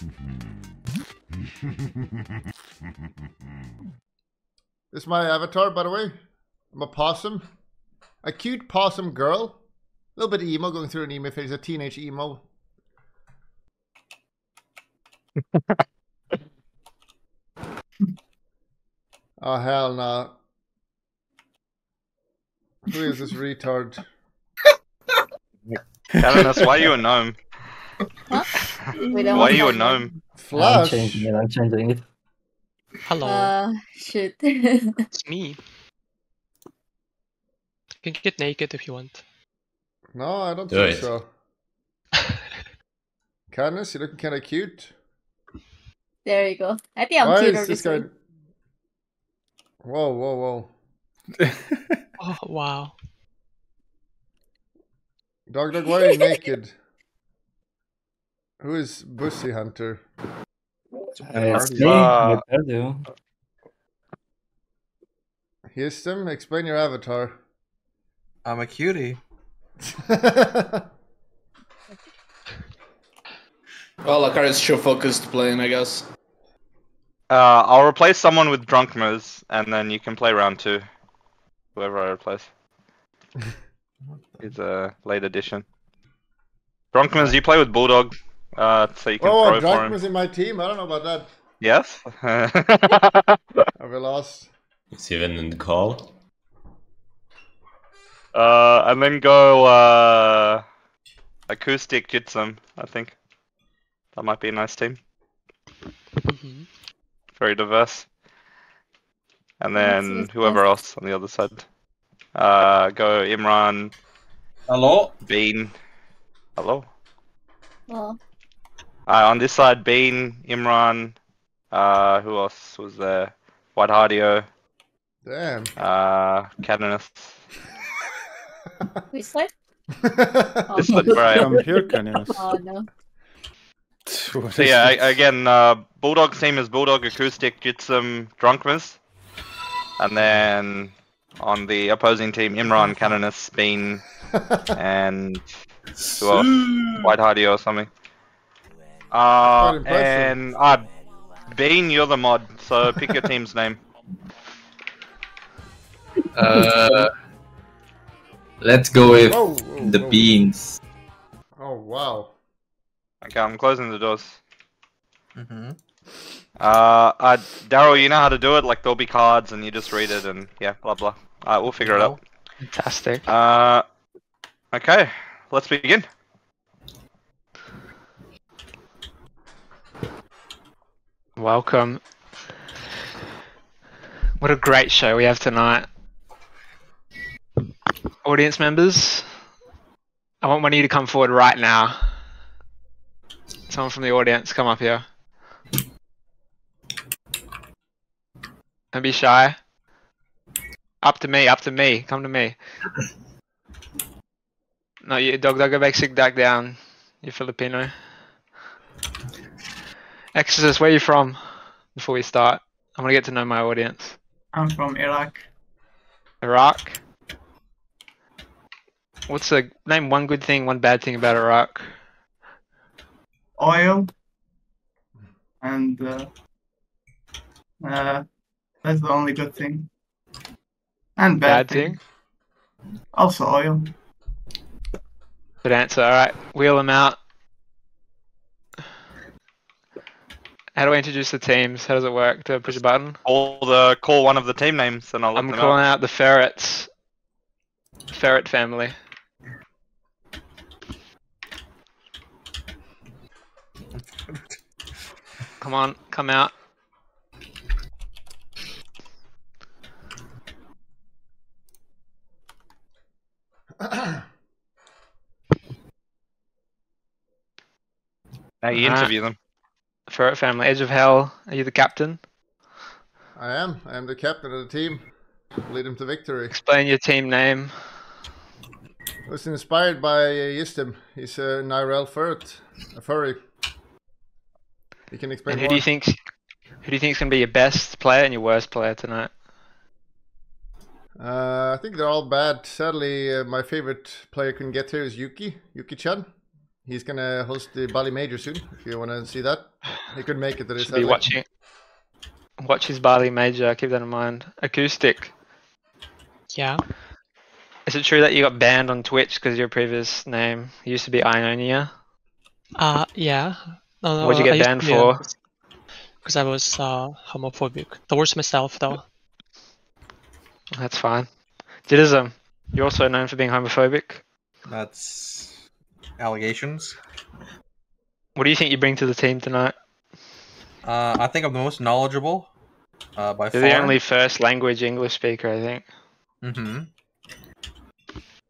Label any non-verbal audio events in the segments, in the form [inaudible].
this is my avatar, by the way. I'm a possum. A cute possum girl. A little bit emo, going through an emo phase, a teenage emo. [laughs] oh, hell no. Who is this [laughs] retard? Calamus, why are you a gnome? We Why are you a that. gnome? I'm changing it. I'm changing it. Hello, Uh, shoot. [laughs] it's me. Can you can get naked if you want. No, I don't Do think it. so. [laughs] Cadmus, you're looking kind of cute. there you go. I think I'm Why cuter is this this guy? way. Whoa, whoa, whoa! [laughs] Oh wow. Dog, dog, why are you naked? Who is Bussy Hunter? It's me. Uh, what I. Houston, explain your avatar. I'm a cutie. [laughs] Well, Akari is show focused playing, I guess. Uh, I'll replace someone with Drunkmers, and then you can play round two. Whoever I replace. [laughs] It's a late addition. Drunkmers, you play with Bulldog, uh, so you can oh, throw for Drunk him. was in my team. I don't know about that. Yes? [laughs] Have we lost? Is even in the call? uh, and then go uh, Acoustic Jitsum, I think. That might be a nice team. Mhm. Very diverse. And then whoever else on the other side. Uh, go Imran, Hello? Bean. Hello? Well, Uh, on this side, Bean, Imran. Uh, who else was there? White Hardio, Damn. uh, Cadmus. which [laughs] side? This is where I am. Here, Canius. Oh no. So yeah, this? again, uh, Bulldog's team is Bulldog, Acoustic, Jitsum, Drunkmas. And then on the opposing team, Imran, Canonus, Bean, [laughs] and who else? White Hardy or something. Uh, Quite impressive. and uh, Bean, you're the mod, so pick your [laughs] team's name. Uh, let's go with Whoa, whoa, the whoa. beans. Oh wow. Okay, I'm closing the doors. Mm-hmm. Uh, uh Daryl, you know how to do it. Like there'll be cards, and you just read it, and yeah, blah blah. Uh, we'll figure it out. Fantastic. Uh, okay, let's begin. Welcome. What a great show we have tonight. Audience members, I want one of you to come forward right now. Someone from the audience, come up here. Don't be shy. Up to me, up to me, come to me. No, you dog, dog, go back, sit back down. You're Filipino. Exorcist, where are you from? Before we start, I want to get to know my audience. I'm from Iraq. Iraq. What's the name? One good thing, one bad thing about Iraq. Oil. And uh, uh, that's the only good thing. And bad, Bad thing. Also oil. Good answer. All right, wheel them out. How do I introduce the teams? How does it work? Do I push a button? Call the call one of the team names, and I'll I'm calling up. out the ferrets. Ferret family. Come on, come out. Now you Alright. interview them. Ferret family. Edge of Hell. Are you the captain? I am. I am the captain of the team. Lead him to victory. Explain your team name. It was inspired by uh, Yistim. He's a Nirel Ferret, a furry. You can explain And who more. do you think? Who do you think is gonna be your best player and your worst player tonight? Uh, I think they're all bad. Sadly, uh, my favorite player couldn't get here is Yuki, Yuki Chan. He's gonna host the Bali Major soon. If you want to see that, he could make it to this. Should be watching. Watch his Bali major. Keep that in mind. Acoustic. Yeah. Is it true that you got banned on Twitch because your previous name used to be Ionia? Uh, yeah. No, What'd you get banned for? Because I was uh, homophobic. Towards myself, though. That's fine. Didism. You're also known for being homophobic. That's allegations. What do you think you bring to the team tonight? Uh, I think I'm the most knowledgeable. Uh, by You're far. the only first language English speaker, I think. Mm-hmm.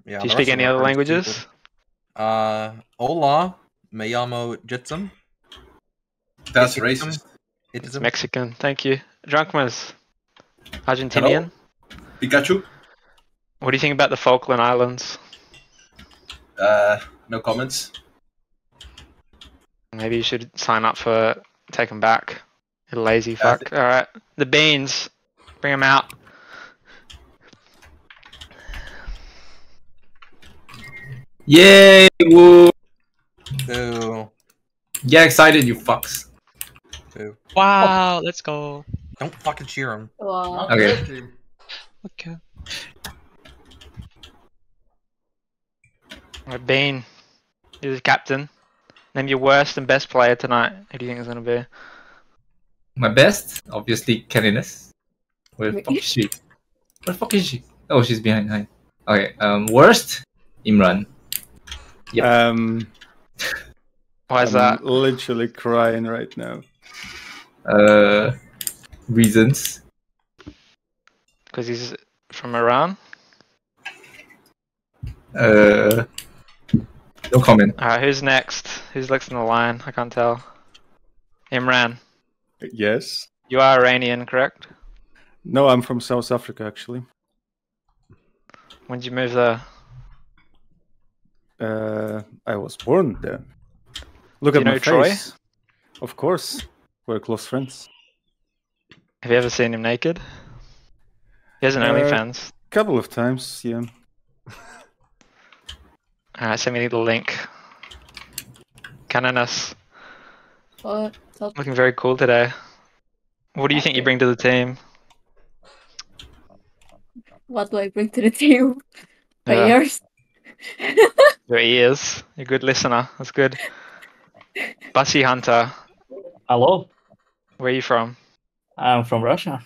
Yeah, do you speak any other languages? people. Uh, hola, me llamo Jitsum. That's Jitsum. racist. It's Jitsum. Mexican. Thank you. Drunkmas. Argentinian. Pikachu? What do you think about the Falkland Islands? Uh, no comments. Maybe you should sign up for take them back. You lazy Yeah, I fuck. All right, the beans, bring them out. Yay! Woo! Boo. Get excited, you fucks. Boo. Wow, let's go. Don't fucking cheer him. Wow. Okay. Okay. All right, Bean, you're the captain. Name your worst and best player tonight. Who do you think is gonna be? My best, obviously, Kenneth. Where the fuck is she? Where the fuck is she? Oh, she's behind. Hi. Okay. Um, worst, Imran. Yep. Um, Why is I'm that? literally crying right now. Uh, reasons. Because he's from Iran. Uh, no comment. All right, who's next? Who's next in the line? I can't tell. Imran, Yes. you are Iranian, correct? No, I'm from South Africa actually. When did you move there? Uh, I was born there. Look Do at you my know Troy? face. Of course, we're close friends. Have you ever seen him naked? He has an Uh, OnlyFans. Couple of times, yeah. Alright, send me the link. Canonis, What? Looking very cool today. What do you think you bring to the team? What do I bring to the team? My [laughs] Yeah. ears. Your ears. You're a good listener. That's good. Bussy Hunter, Hello, where are you from? I'm from Russia.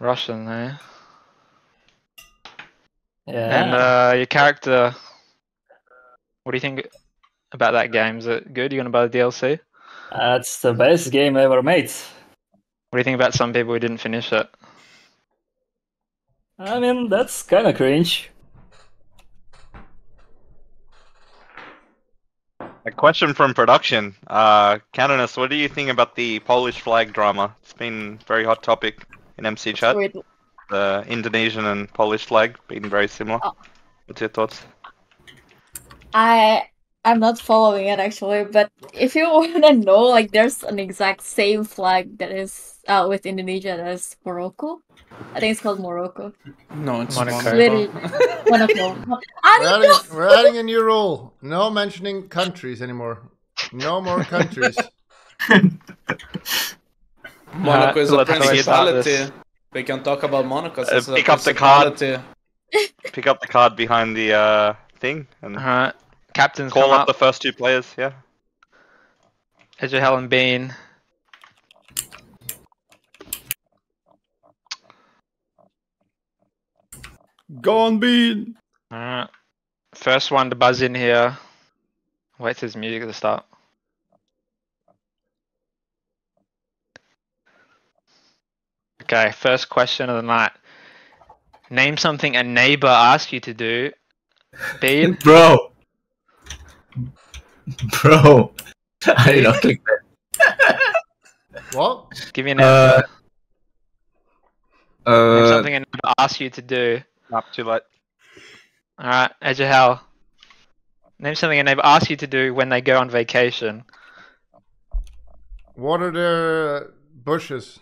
Russian, eh? Yeah. And uh, your character, what do you think about that game? Is it good? You gonna buy the DLC? That's the best game ever made. What do you think about some people who didn't finish it? I mean, that's kind of cringe. A question from production. Uh, Canonis, what do you think about the Polish flag drama? It's been a very hot topic in MC chat. Wait, The Indonesian and Polish flag being very similar. Oh. What's your thoughts? I I'm not following it actually, but if you [laughs] wanna know, like there's an exact same flag that is uh with Indonesia that is Morocco. I think it's called Morocco. No, it's Monaco. Monaco. [laughs] Monaco. We're adding, we're adding a new rule. No mentioning countries anymore. No more countries. [laughs] Monaco is a let's go start principality. This. We can talk about Monaco. Uh, since it's a pick up the card. [laughs] Pick up the card behind the uh, thing and Alright, captains call come up up. the first two players. Yeah. Edge of Helen Bean. Gone Bean! Alright. First one to buzz in here. Wait till there's music at the start. Okay, first question of the night. Name something a neighbor asked you to do. Bean, [laughs] Bro! Bro! I did not click [laughs] that. What? give me an Uh, answer. Name Uh, something a neighbor asked you to do. Not too late. Alright, Edge of Hell. Name something a neighbor asks you to do when they go on vacation. What are their bushes?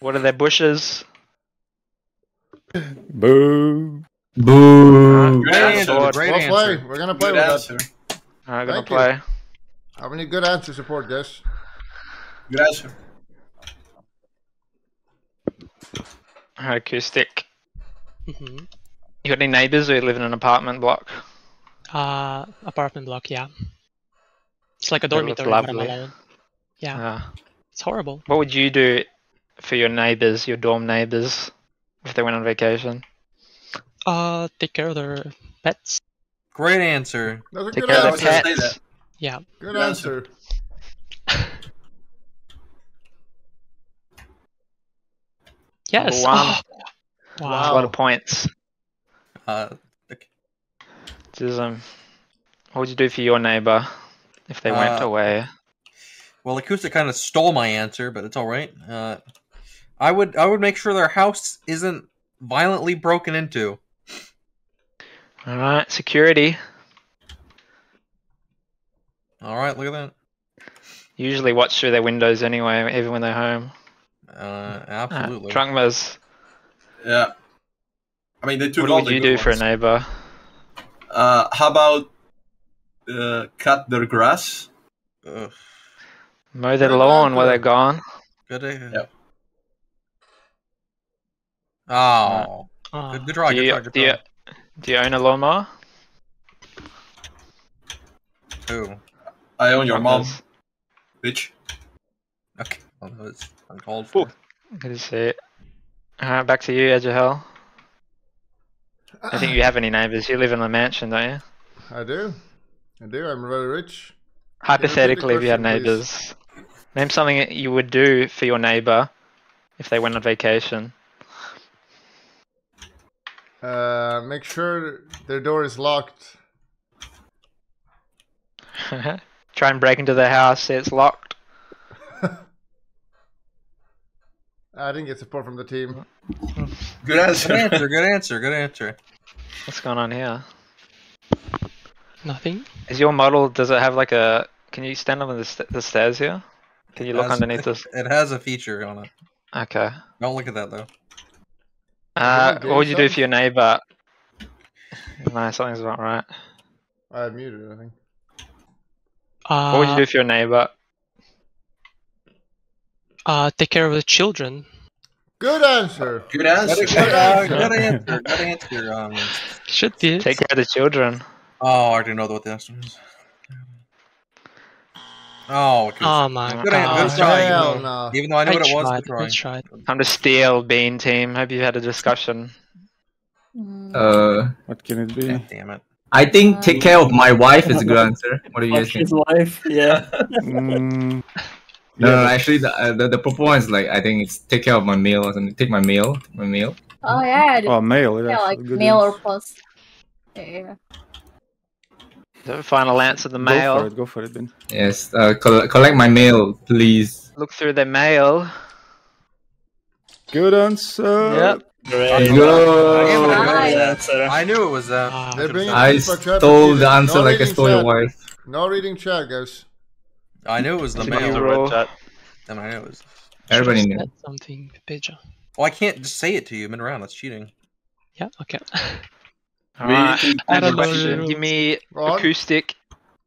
What are their bushes? Boo! Boo. Great answer. Sword. Great Well answer. play. We're gonna play Good with answer. that. Alright, gonna Thank you. play. How many good answers support, this? Good answer. Alright, acoustic. hmm You got any neighbors or you live in an apartment block? Uh, apartment block, yeah. It's like a dormitory, but I'm alone. Yeah, Ah. it's horrible. What would you do for your neighbors, your dorm neighbors, if they went on vacation? Uh, take care of their pets. Great answer. That's a Take good care I of their pets. that. Yeah. Good Good answer. [laughs] Yes. one. Oh, That's a lot of points. Uh, okay. Just, um, what would you do for your neighbor if they went Uh, away? well, acoustic kind of stole my answer, but it's all right. Uh, I would I would make sure their house isn't violently broken into. Alright, security. All right, look at that. Usually watch through their windows anyway, even when they're home. Uh, Ah, absolutely. Trunkmas, Yeah. I mean, they took what all would you good do for a neighbor? Uh, how about uh, cut their grass? Ugh, Mow their Good lawn while they're gone. good. idea. Yep. Oh, Uh, good, good try. do, Good you, try. Good do, you, do you own a lawnmower? Who? I own your mom, Trunkmas. bitch. Okay. Well, that was uncalled for. Good to see it. Alright, back to you, Edge of Hell. I think you have any neighbors. You live in a mansion, don't you? I do. I do. I'm very rich. Hypothetically, if you had question, please. neighbors, name something that you would do for your neighbor if they went on vacation. Uh, make sure their door is locked. [laughs] Try and break into their house, say it's locked. [laughs] I didn't get support from the team. Good [laughs] Good answer. answer. Good answer. Good answer. What's going on here? nothing. Is your model? Does it have like a? Can you stand on the, st- the stairs here? Can you look Has- underneath this? It has a feature on it. Okay. Don't look at that though. Uh, what would you do something? for your neighbor? [laughs] No, something's not right. I have muted, I think. Uh, What would you do for your neighbor? Uh, take care of the children. Good answer. Good Good, answer. good, uh, good answer. Good answer. Um, Should be. Take care of the children. oh, I already know what the answer is. Oh, okay. Oh my good, an- god. good try. Hell even, though, no. even though I knew I what it was, tried. good try. I tried. Time to steal, Bean Team. Hope you had a discussion. Mm. Uh, What can it be? God damn it. I think take care of my wife is a good answer. What do you guys think? his life. Yeah. [laughs] Mm, No, yeah, no, actually, the, uh, the the proper one is like I think it's take care of my meal or something. Take my meal, my meal. Oh yeah, Oh, mail. yeah, like mail or post. Yeah. The final answer, the mail. Go for it. Go for it, Ben. Yes, uh, col- collect my mail, please. Look through the mail. Good answer. Yep. Great. I gave it a Go. answer. I knew it was that. Ah, I stole the answer No like I reading stole your wife. No reading chat, guys. I knew it was the mail. the red chat. Damn, I knew it was. Everybody knew. said something, Peja. Well, I can't just say it to you mid round. That's cheating. Yeah. Okay. [laughs] Alright. We- I don't know. Question. Give me Ron? acoustic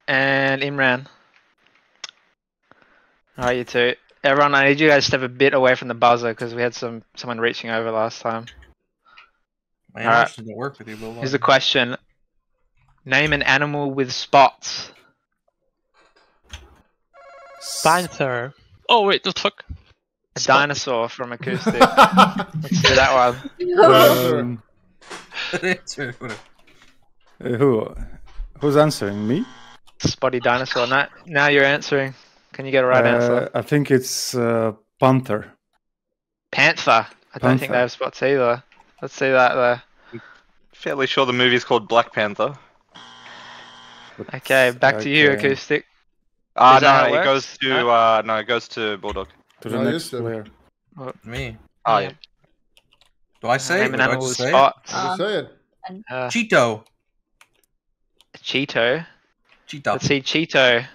and Imran. Alright, you two. Everyone, I need you guys to step a bit away from the buzzer because we had some someone reaching over last time. My Alright. emotions don't work with you, Bill. Here's the question. Name an animal with spots. Panther. Oh wait, what the fuck? A Spot. dinosaur from acoustic. [laughs] Let's do that one. Um, Good answer. uh, who? Who's answering me? Spotty dinosaur. Now, now you're answering. Can you get a right Uh, answer? I think it's uh, Panther. Panther. I don't think they have spots either. Let's see that there. Fairly sure the movie's called Black Panther. but- Okay, back to you, acoustic. Ah, Is that how no, it it, goes to No? uh, no, it goes to Bulldog. To the No, next used to. player. Me. Oh Yeah. Yeah. Do I say it? Name or an do I animal just with say it? spots. Um, say it. Uh, Cheeto. Cheeto. Cheetah. Let's see, Cheeto.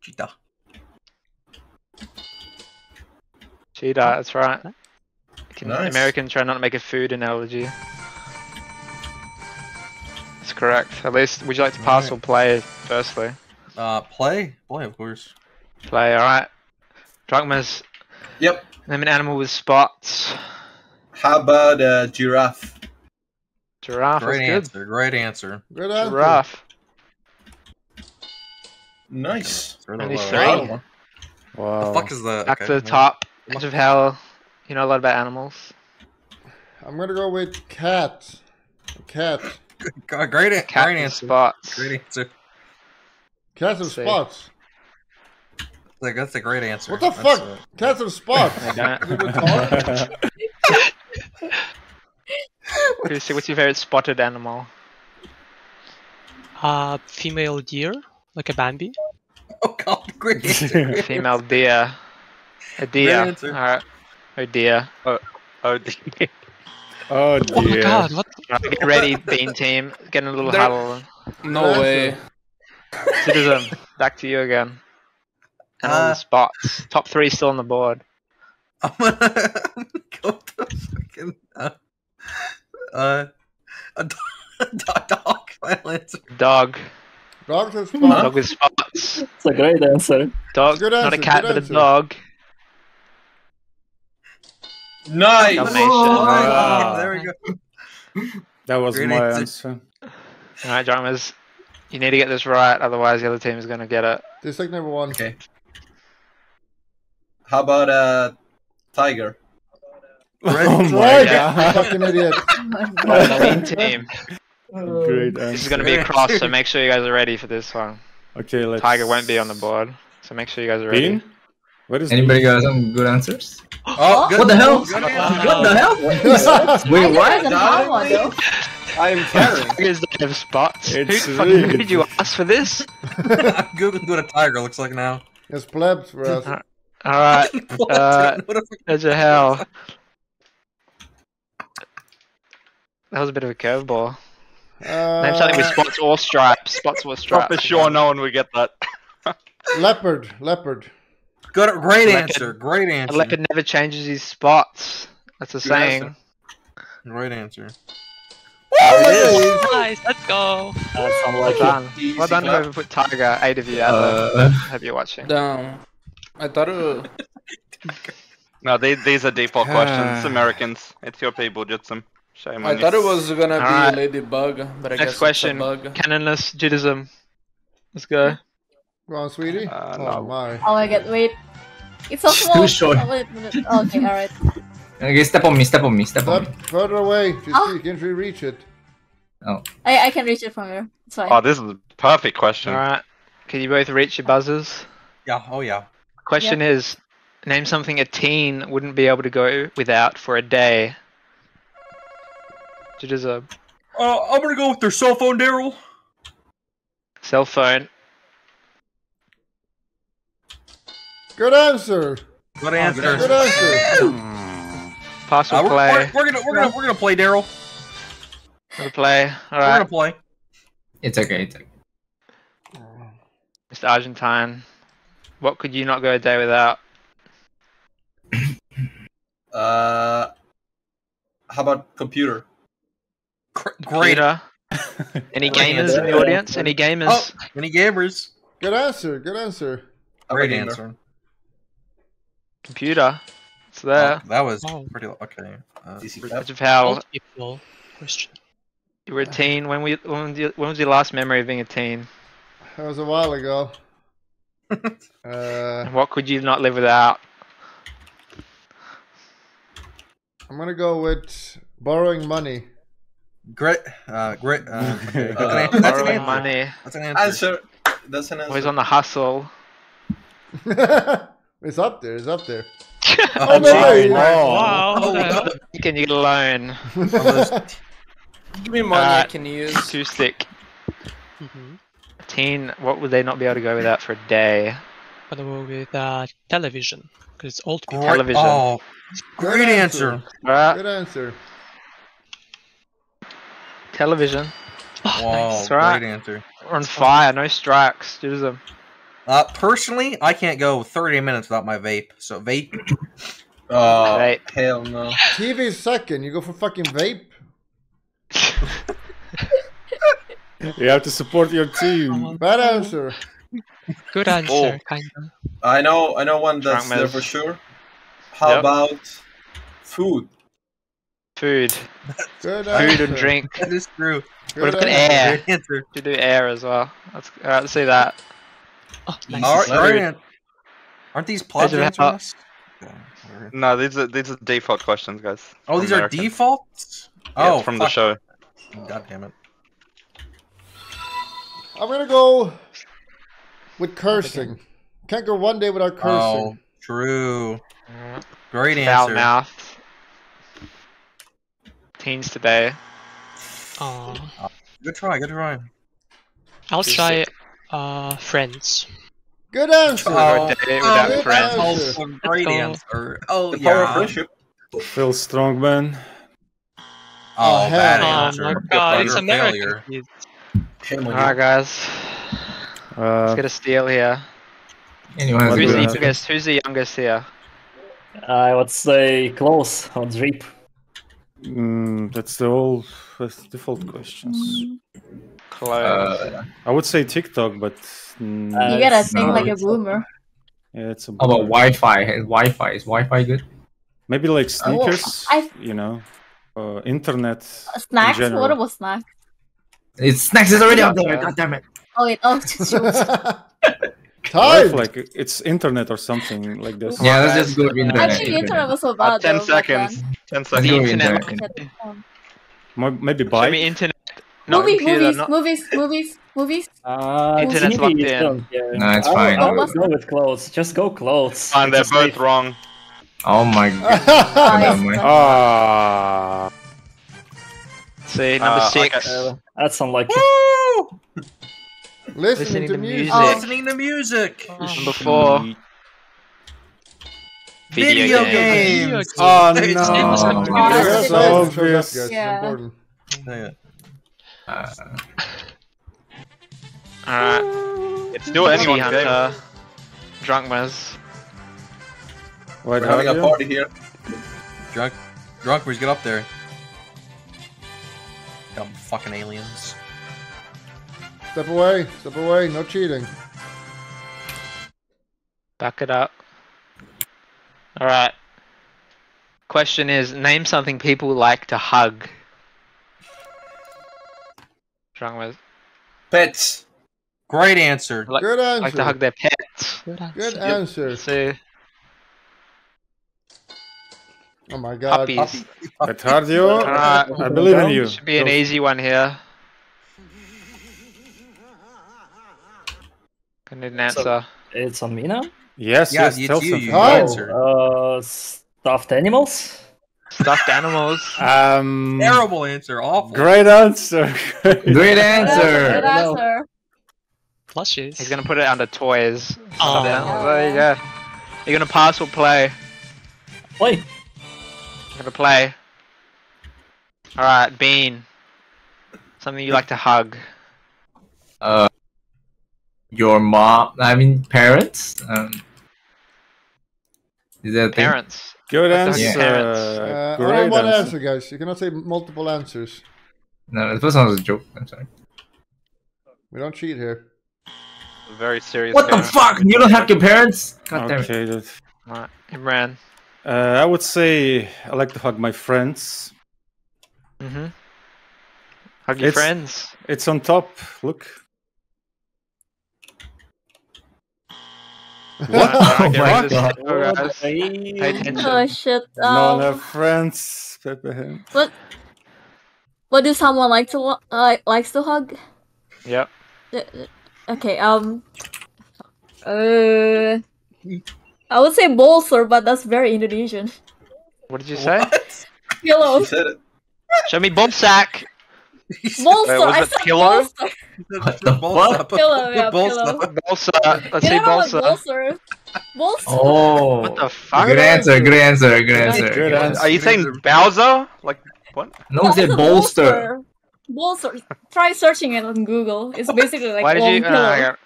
Cheetah. Cheetah, that's right. Can Nice. Americans try not to make a food analogy. That's correct. At least, would you like to pass or play firstly? Uh, play, play, of course. Play, alright. Drunkmas, Yep. name an animal with spots. How about uh, giraffe? Giraffe Great is good. answer. Great answer. Good answer. Giraffe. Nice. Only Wow. three. Wow. The fuck is that? Back okay, to the top. Edge of hell. You know a lot about animals. I'm gonna go with cat. Cat. G- [laughs] Great, an- Cat great with answer. spots. Great answer. Cats have See. spots. Like, that's a great answer. What the That's, fuck? uh, Cats have spots. [laughs] [laughs] They don't. Is it retarded? Lucy, what's your favorite spotted animal? Uh, female deer, like a Bambi. [laughs] oh god, great answer. [laughs] Female deer. A deer. answer. Alright. Oh dear. Oh, dear. oh dear. [laughs] Oh my god, what? Right, get ready, Bean Team. Get in a little There- huddle. No way. Citizen, back to you again. And all Uh, the spots. Top three still on the board. I'm gonna, I'm gonna go with the fucking uh, uh a [laughs] dog. [laughs] A dog. Final answer. Dog. Dogs have spots. Dog with spots. It's a great answer. Dog. Good Not a cat, good but a dog. Nice. Dalmatian. Wow. There we go. That was Great my answer. answer. Alright, Dramas. You need to get this right, otherwise the other team is going to get it. This like number one. Okay. How about uh, tiger? [laughs] Oh my Right. god. Fucking idiot. Bean [laughs] Team. Great answer. This is going to be a cross, so make sure you guys are ready for this one. Okay, let's. Tiger won't be on the board, so make sure you guys are ready. Bean? What is Anybody got some good answers? Oh, good. What the hell? What the hell? [laughs] I Wait, think what? there's a one. I am carrying. Tigers don't have spots. It's Who fucking rigged. did you ask for this? I'm googling what a tiger looks like now. It's plebs for us. Alright, What? Uh, What a fuck- Edge of hell. That was a bit of a curveball. Name something with Uh, spots or stripes. Spots or Not stripes. for sure no one would get that. [laughs] leopard. Leopard. Good. Great Leopard. answer. Great answer. A answer. leopard never changes his spots. That's a Good saying. answer. Great answer. Nice, let's go. That's Well unlucky. done. Easy Well done, clap. whoever put Tiger. Eight of you out Uh, there. Hope you're watching. Damn. I thought it. No, they, these are default questions. [sighs] Americans. It's your people, Jitsum. Shame on I you. thought it was gonna be Alright. Ladybug, but I Next guess question. it's a bug. Canonless Judaism. Let's go. Go on, sweetie. Uh, oh no. my. Oh my god, wait. It's so Too small. short. Oh, wait, wait, Okay, alright. [laughs] Okay, step on me, step on me, step on me. Further away. Just Oh. so you can't reach it. Oh. I, I can reach it from here. It's fine. Oh, this is a perfect question. Alright. Can you both reach your buzzers? Yeah. Oh yeah. Question is name something a teen wouldn't be able to go without for a day. Judaism. Uh, I'm gonna go with their cell phone, Daryl. Cell phone. Good answer. Good answer. Good answer. Pass or Uh, we're, play. we're, we're gonna we're gonna we're gonna play Daryl. We're Gonna play. All right. We're gonna play. It's okay, it's okay. Mr. Argentine. What could you not go a day without? Uh, how about computer? Great. Computer. [laughs] Any gamers in the audience? Any gamers? Oh, any gamers? Good answer. Good answer. Great answer. Computer. It's there. Oh, that was Oh. pretty okay. Uh, DC Edge clap. of hell. Multiple question. You were a teen. When we when was your, when was your last memory of being a teen? That was a while ago. [laughs] uh, what could you not live without? I'm gonna go with borrowing money. Great. Uh, great. Uh, [laughs] okay. That's an Uh, answer. That's an answer. money. That's an answer. Answer. That's an answer. Always answer. on the hustle. [laughs] it's up there. It's up there. [laughs] Oh, no, gee. no. Wow. Oh, okay. Can you get a loan? Give me money I Uh, can use. Two stick. Mhm. Teen. What would they not be able to go without for a day? Gonna go with uh, television because it's old people. Great- television. Oh, great Good answer. Alright. Good answer. Television. Wow, That's right. great answer. We're on fire. No strikes. Judaism. Uh, personally, I can't go 30 minutes without my vape. So vape. [coughs] Oh, Right. hell no. TV second. You go for fucking vape. [laughs] You have to support your team. Bad answer. Good answer, kinda. I know, I know one that's Drunk there mess. for sure. How Yep. about food? Food. Good Food answer. and drink. That is true. Good Put an answer. air. Great answer. You do air as well. Let's, alright, let's see that. Oh, nice. All right, Food. all right. Aren't these plots Measure answering up. us? No, these are these are default questions, guys. Oh, From these are American. defaults. Yeah, Oh, it's from the show. God damn it. I'm gonna go with cursing. Can't go one day without oh, cursing. Oh, true. Great Foul answer. mouth. Teens today. Aw. Good try. Good try. I'll Too try sick. uh friends. Good answer. Oh, Good day oh, without good friends. answer. Also great go. answer. Oh, The power of yeah. friendship. Phil Strongman. Oh, Oh, bad hell. Oh my god, it's a American. failure. kids. Alright, guys. Uh, Let's get a steal here. Anyone has a Who's the youngest? Who's the youngest here? I would say close on drip. Mm, that's the all that's default questions. Uh, I would say TikTok, but mm, You gotta think no, like a boomer. yeah, it's a how about Wi-Fi? Wi-Fi is Wi-Fi good? maybe like Oh, well, sneakers. I- You know, uh, internet. Snacks? general. What about snacks? It's snacks is already up there. Yeah. God damn it! Oh wait, oh [laughs] [laughs] shoot. Life, like it's internet or something like this. Yeah, let's just go internet. Actually, the internet was so Uh, ten though, seconds. Ten Let's seconds. go with Internet. internet. Maybe bike. me internet. Not Movie, computer, movies, not- movies, [laughs] movies, movies. Uh, Internet's TV locked in. still here. No, it's I fine. I would go with clothes. Just go clothes. Fine, they're both safe- wrong. Oh my [laughs] god! Ah, never yes, mind. Ah, See, number Uh, six. okay. Uh, that's unlucky. Woo! Listening, Listening to to music. music. Oh. Listening to music. Number four. Video, games. games. oh no! it was a- You Oh, gotta that's so to show that, obvious. guys. Yeah. important. Yeah. Uh, Alright. It's still anyone's game. Hunter. Drunk Mez. White We're having a party here. Drunk, drunkers, get up there. Dumb fucking aliens. Step away. Step away. No cheating. Back it up. Alright. Question is name something people like to hug. Drunk Mez. Pets. Great answer. Like, Good answer. like to hug their pets. Good answer. Good answer. See, Oh my god. puppies. Petardio, Alright. I believe in you. Should be an easy one here. I need an answer. It's on me now. Yes, Yeah, yes, it's tell you, something. you Oh. answered. Uh, stuffed animals. Stuffed animals. [laughs] Um, Terrible answer. Awful. great answer. [laughs] great answer. Good answer. answer. Plushes. He's gonna put it under toys. Oh. There you go. You're gonna pass or play? Play. You're gonna play. Alright, Bean. Something you like to hug. Uh, your mom. I mean, parents. Um, is that a thing? Parents. Good Like to hug answer. your parents. Uh, Great only one answer. answer, guys. You cannot say multiple answers. No, the first one was a joke. I'm sorry. We don't cheat here. Very serious. What the fuck? You don't have your parents? God damn it. Okay, that, Imran. uh, I would say I like to hug my friends. Mm-hmm. Hug your It's- friends. It's on top. Look. [laughs] What? Oh Get my rid God. still, guys. Pay attention. Oh shit. No Um, one have friends. Pepe him. what? What do someone like to lo- uh, likes to hug? Yep. Uh, Okay. Um. Uh. I would say bolster, but that's very Indonesian. What did you say? Pillow. She said it. Show me bomb sack. [laughs] Bolster. Wait, was it said pillow? bolster. [laughs] What the fuck? Pillow. Yeah, Bolster. pillow. Bolsa. Let's You see don't know what bolsa. bolster. Bolster. Oh. What the fuck? Good answer. Good answer. Good answer. Good answer. Are you saying Bowser? Like what? No one That's a bolster. Bolster. Try searching it on Google. It's basically like Why did long you? pillow.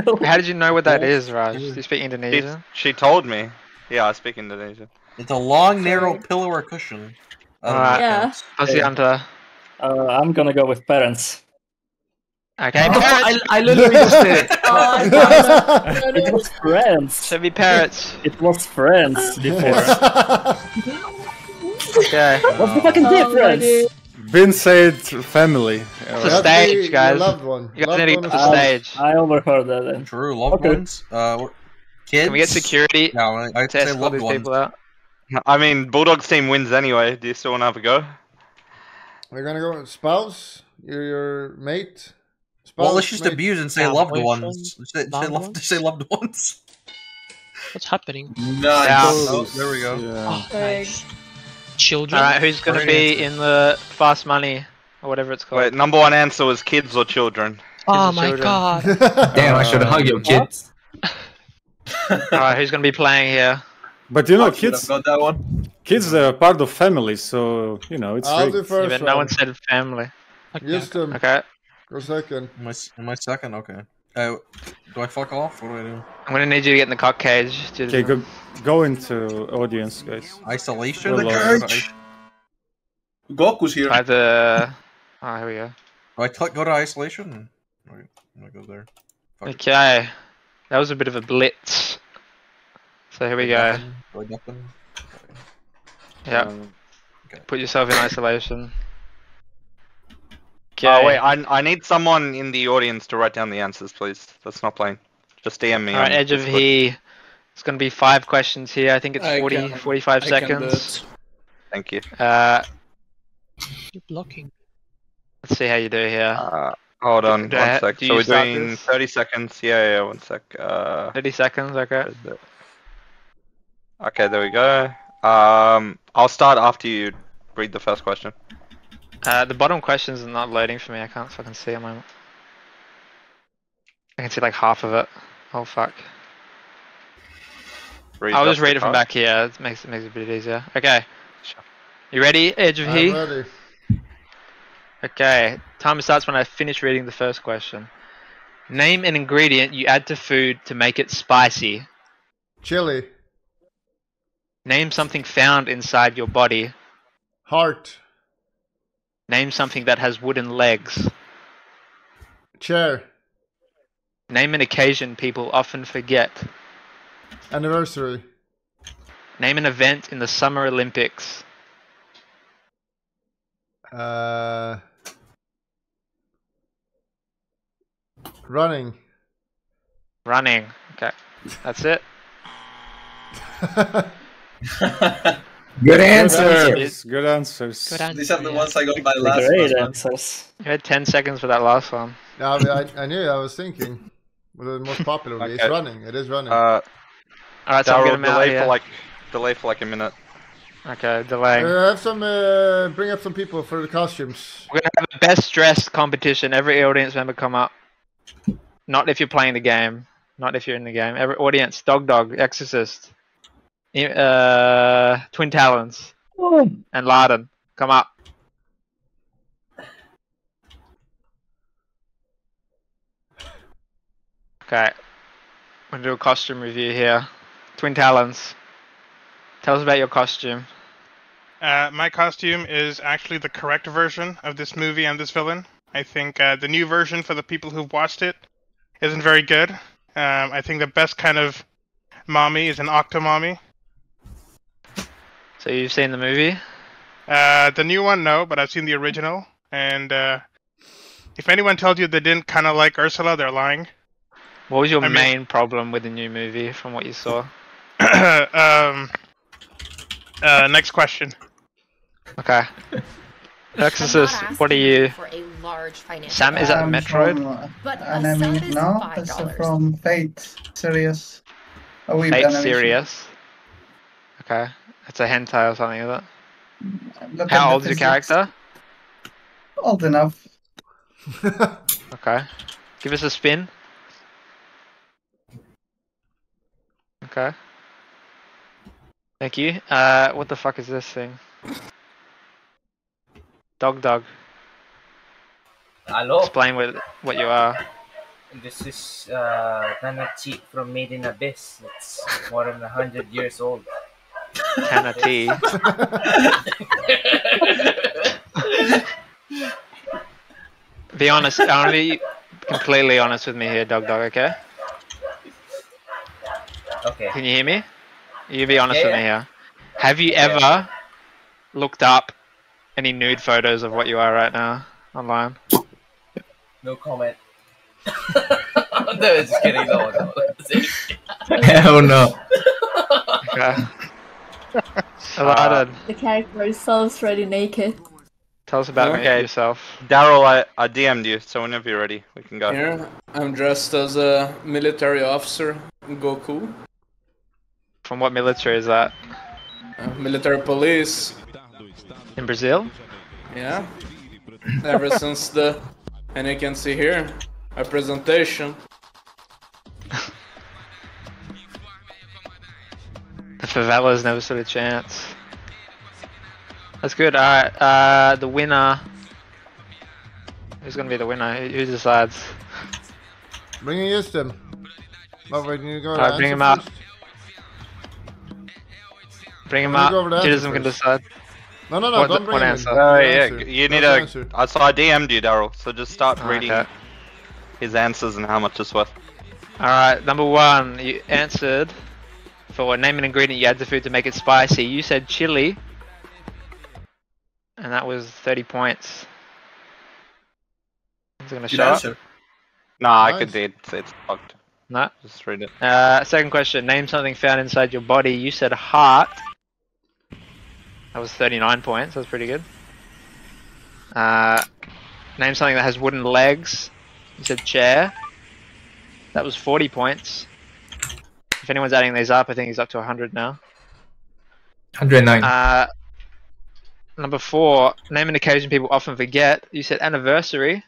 Uh, what- how did you know what that is, Raj? Do you speak She, Indonesian? She told me. Yeah, I speak Indonesian. It's a long, narrow pillow or cushion. I don't know Alright. what Yeah. counts. How's the hunter? Uh, I'm gonna go with parents. Okay, What the. I, I literally just did it. [laughs] It was friends. Should be parrots. It was friends [laughs] before. [laughs] Okay. What's the fucking Oh, difference? dude. Vin said family. It's a stage, guys. loved one. You guys Loved need to get to the stage. I overheard that then. True, loved Okay. ones. Uh, kids. Can we get security No, I- I'd to say loved these ones. people out? I mean, Bulldogs team wins anyway. Do you still want to have a go? We're gonna go with spouse, your your mate. Spouse, Well, let's just mate. abuse and say Yeah, loved ones. Say, say, loved loved, ones. say loved ones. What's happening? Nice. Oh, there we go. Yeah. Oh, nice. Children. Alright, who's gonna Great be answer. in the fast money or whatever it's called? Wait, number one answer was kids or children. oh and my children. god. [laughs] Damn, I should have hugged your kids. [laughs] Alright, who's gonna be playing here? But you know, I kids, got that one. kids are part of family, so you know it's I'll do rigged. Yeah, first but one. no one said family. Okay. Houston, Okay, go second. Am I, s- am I second? Okay. Uh, do I fuck off? What do I do? I'm gonna need you to get in the cock cage. Okay, go go into audience, guys. Isolation? Well, Do uh, Coach. Goku's here. Try the. Oh, here we go. Do I click go to isolation? Wait, I'm gonna go there. Fuck it. Okay, that was a bit of a blitz. So here we go. Nothing? Nothing? Yeah, Um, put yourself in isolation. Okay. Oh wait, I I need someone in the audience to write down the answers, please. That's not playing. Just DM me. Alright, Edge of Discord. He. It's gonna be five questions here. I think it's I 40, can- 45 I seconds. Thank you. Uh, You're blocking. let's see how you do here. Uh, hold on, Do one I- sec. So we're doing this? 30 seconds. Yeah, yeah, one sec. Uh, 30 seconds, okay. Where's it? okay, there we go. Um, I'll start after you read the first question. Uh, the bottom questions are not loading for me. I can't fucking see a moment. I can see like half of it. Oh fuck. Read I'll just read it from back here. It makes it makes it a bit easier. Okay. Sure. You ready, Edge of I'm He? ready. Okay. Time starts when I finish reading the first question. Name an ingredient you add to food to make it spicy. Chili, Name something found inside your body. heart, Name something that has wooden legs. chair, Name an occasion people often forget. anniversary, Name an event in the Summer Olympics. uh, running. Running. Okay. That's it. [laughs] Good answer. answers. Good answers. Good answer. These are the yeah. ones I got by last Great one. answers. You had 10 seconds for that last one. Yeah, I, I, I knew. I was thinking. What the most popular would be. It's running. It is running. Uh, Alright, so I'll get Daryl, him out delay here. for like delay for like a minute. Okay, delaying. Uh, have some. Uh, bring up some people for the costumes. We're gonna have a best dressed competition. Every audience member come up. Not if you're playing the game. Not if you're in the game. Every audience. Dog Dog, Exorcist, I- uh, Twin Talons, and Laden. Come up. Okay. I'm gonna do a costume review here. Twin Talons. Tell us about your costume. Uh, my costume is actually the correct version of this movie and this villain. I think uh, the new version for the people who've watched it isn't very good. Um, I think the best kind of mommy is an octomommy. So you've seen the movie? Uh, the new one, no, but I've seen the original. And uh, if anyone tells you they didn't kind of like Ursula, they're lying. What was your I mean- main problem with the new movie from what you saw? [coughs] um, uh, next question. Okay. [laughs] Exorcist, what are you? For a large Sam, is that I'm Metroid? From, uh, But a anime. sub No, that's from Fate series. A Fate serious. Okay. It's a hentai or something, is it? Look How at old's the your character? Old enough. [laughs] Okay. Give us a spin. Okay. Thank you. Uh, what the fuck is this thing? Dog dog. Hello, Explain what what you are. this is uh, Nanachi from Made in Abyss. It's more than a hundred years old. Tana T. Be honest, only completely honest with me here, Dog Dog. Okay. Okay. Can you hear me? You be honest Yeah, with me here. Have you ever looked up any nude photos of what you are right now online? No comment. [laughs] no, just kidding. No, no. [laughs] Hell no. Okay. [laughs] Aladdin, The character is already naked. tell us about Okay. yourself. Daryl, I, I DM'd you, so whenever you're ready, we can go. Here, I'm dressed as a military officer, Goku. From what military is that? Uh, military police. In Brazil? Yeah. Ever since the, and you can see here, a presentation. Favelas never stood a chance. That's good. Alright, uh, the winner. Who's gonna be the winner? Who who decides? Bring in Yistem. Oh, wait, you go. Alright, bring him out. first? Bring him Let out. go over to answer Judaism can decide. No, no, no, One- don't bring him answer. Oh Don't yeah, answer. you need Don't a. answer. I so I DM'd you, Daryl. So just start Oh, reading okay. his answers and how much it's worth. Alright, number one, you answered for name an ingredient you add to food to make it spicy. You said chili. And that was 30 points. Is it gonna Good show up? answer. Nah, I Nice. could do it. It's fucked. No. Just read it. Uh, second question. Name something found inside your body. You said heart. That was 39 points. That's pretty good. Uh, name something that has wooden legs. You said chair. That was 40 points. If anyone's adding these up, I think he's up to 100 now. 109. Uh, number four. Name an occasion people often forget. You said anniversary.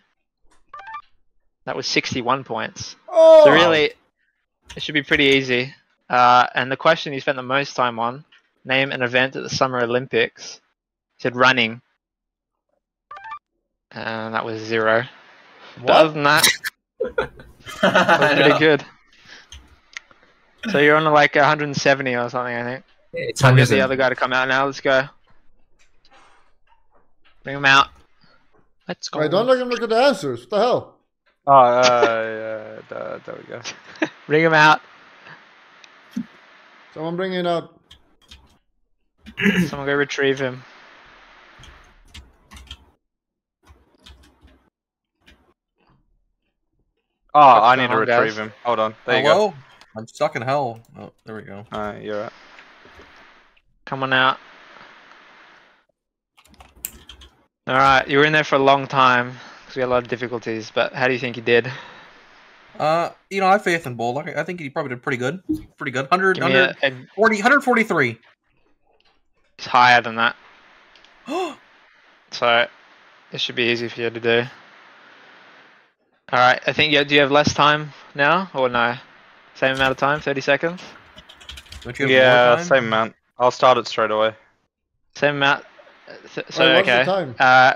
That was 61 points. Oh! So really, it should be pretty easy. Uh, and the question you spent the most time on, name an event at the Summer Olympics. You said running. And that was zero. But other than that, [laughs] that was pretty good. So you're on like 170 or something, I think. It's I'll get the other guy to come out now. Let's go. Bring him out. Let's go. Wait, don't let him look at the answers. What the hell? Oh, uh, yeah, there, there we go. Bring him out. Someone bring it up. Someone go retrieve him. Oh, I need to retrieve guys? him. Hold on. There Hello? you I'm stuck in hell. Oh, there we go. go. Alright, you're up. Come on out. Alright, you were in there for a long time because we had a lot of difficulties, but how do you think you did? Uh, you know, I have faith in Bulldog. I think he probably did pretty good. Pretty good. 100, Give 100, a, 40, 143. it's higher than that, [gasps] so it should be easy for you to do. Alright, I think you do you have less time now or no? Same amount of time, 30 seconds? Don't you have Yeah, same amount. I'll start it straight away. Same amount. uh, So Wait, what's the okay. time? Uh,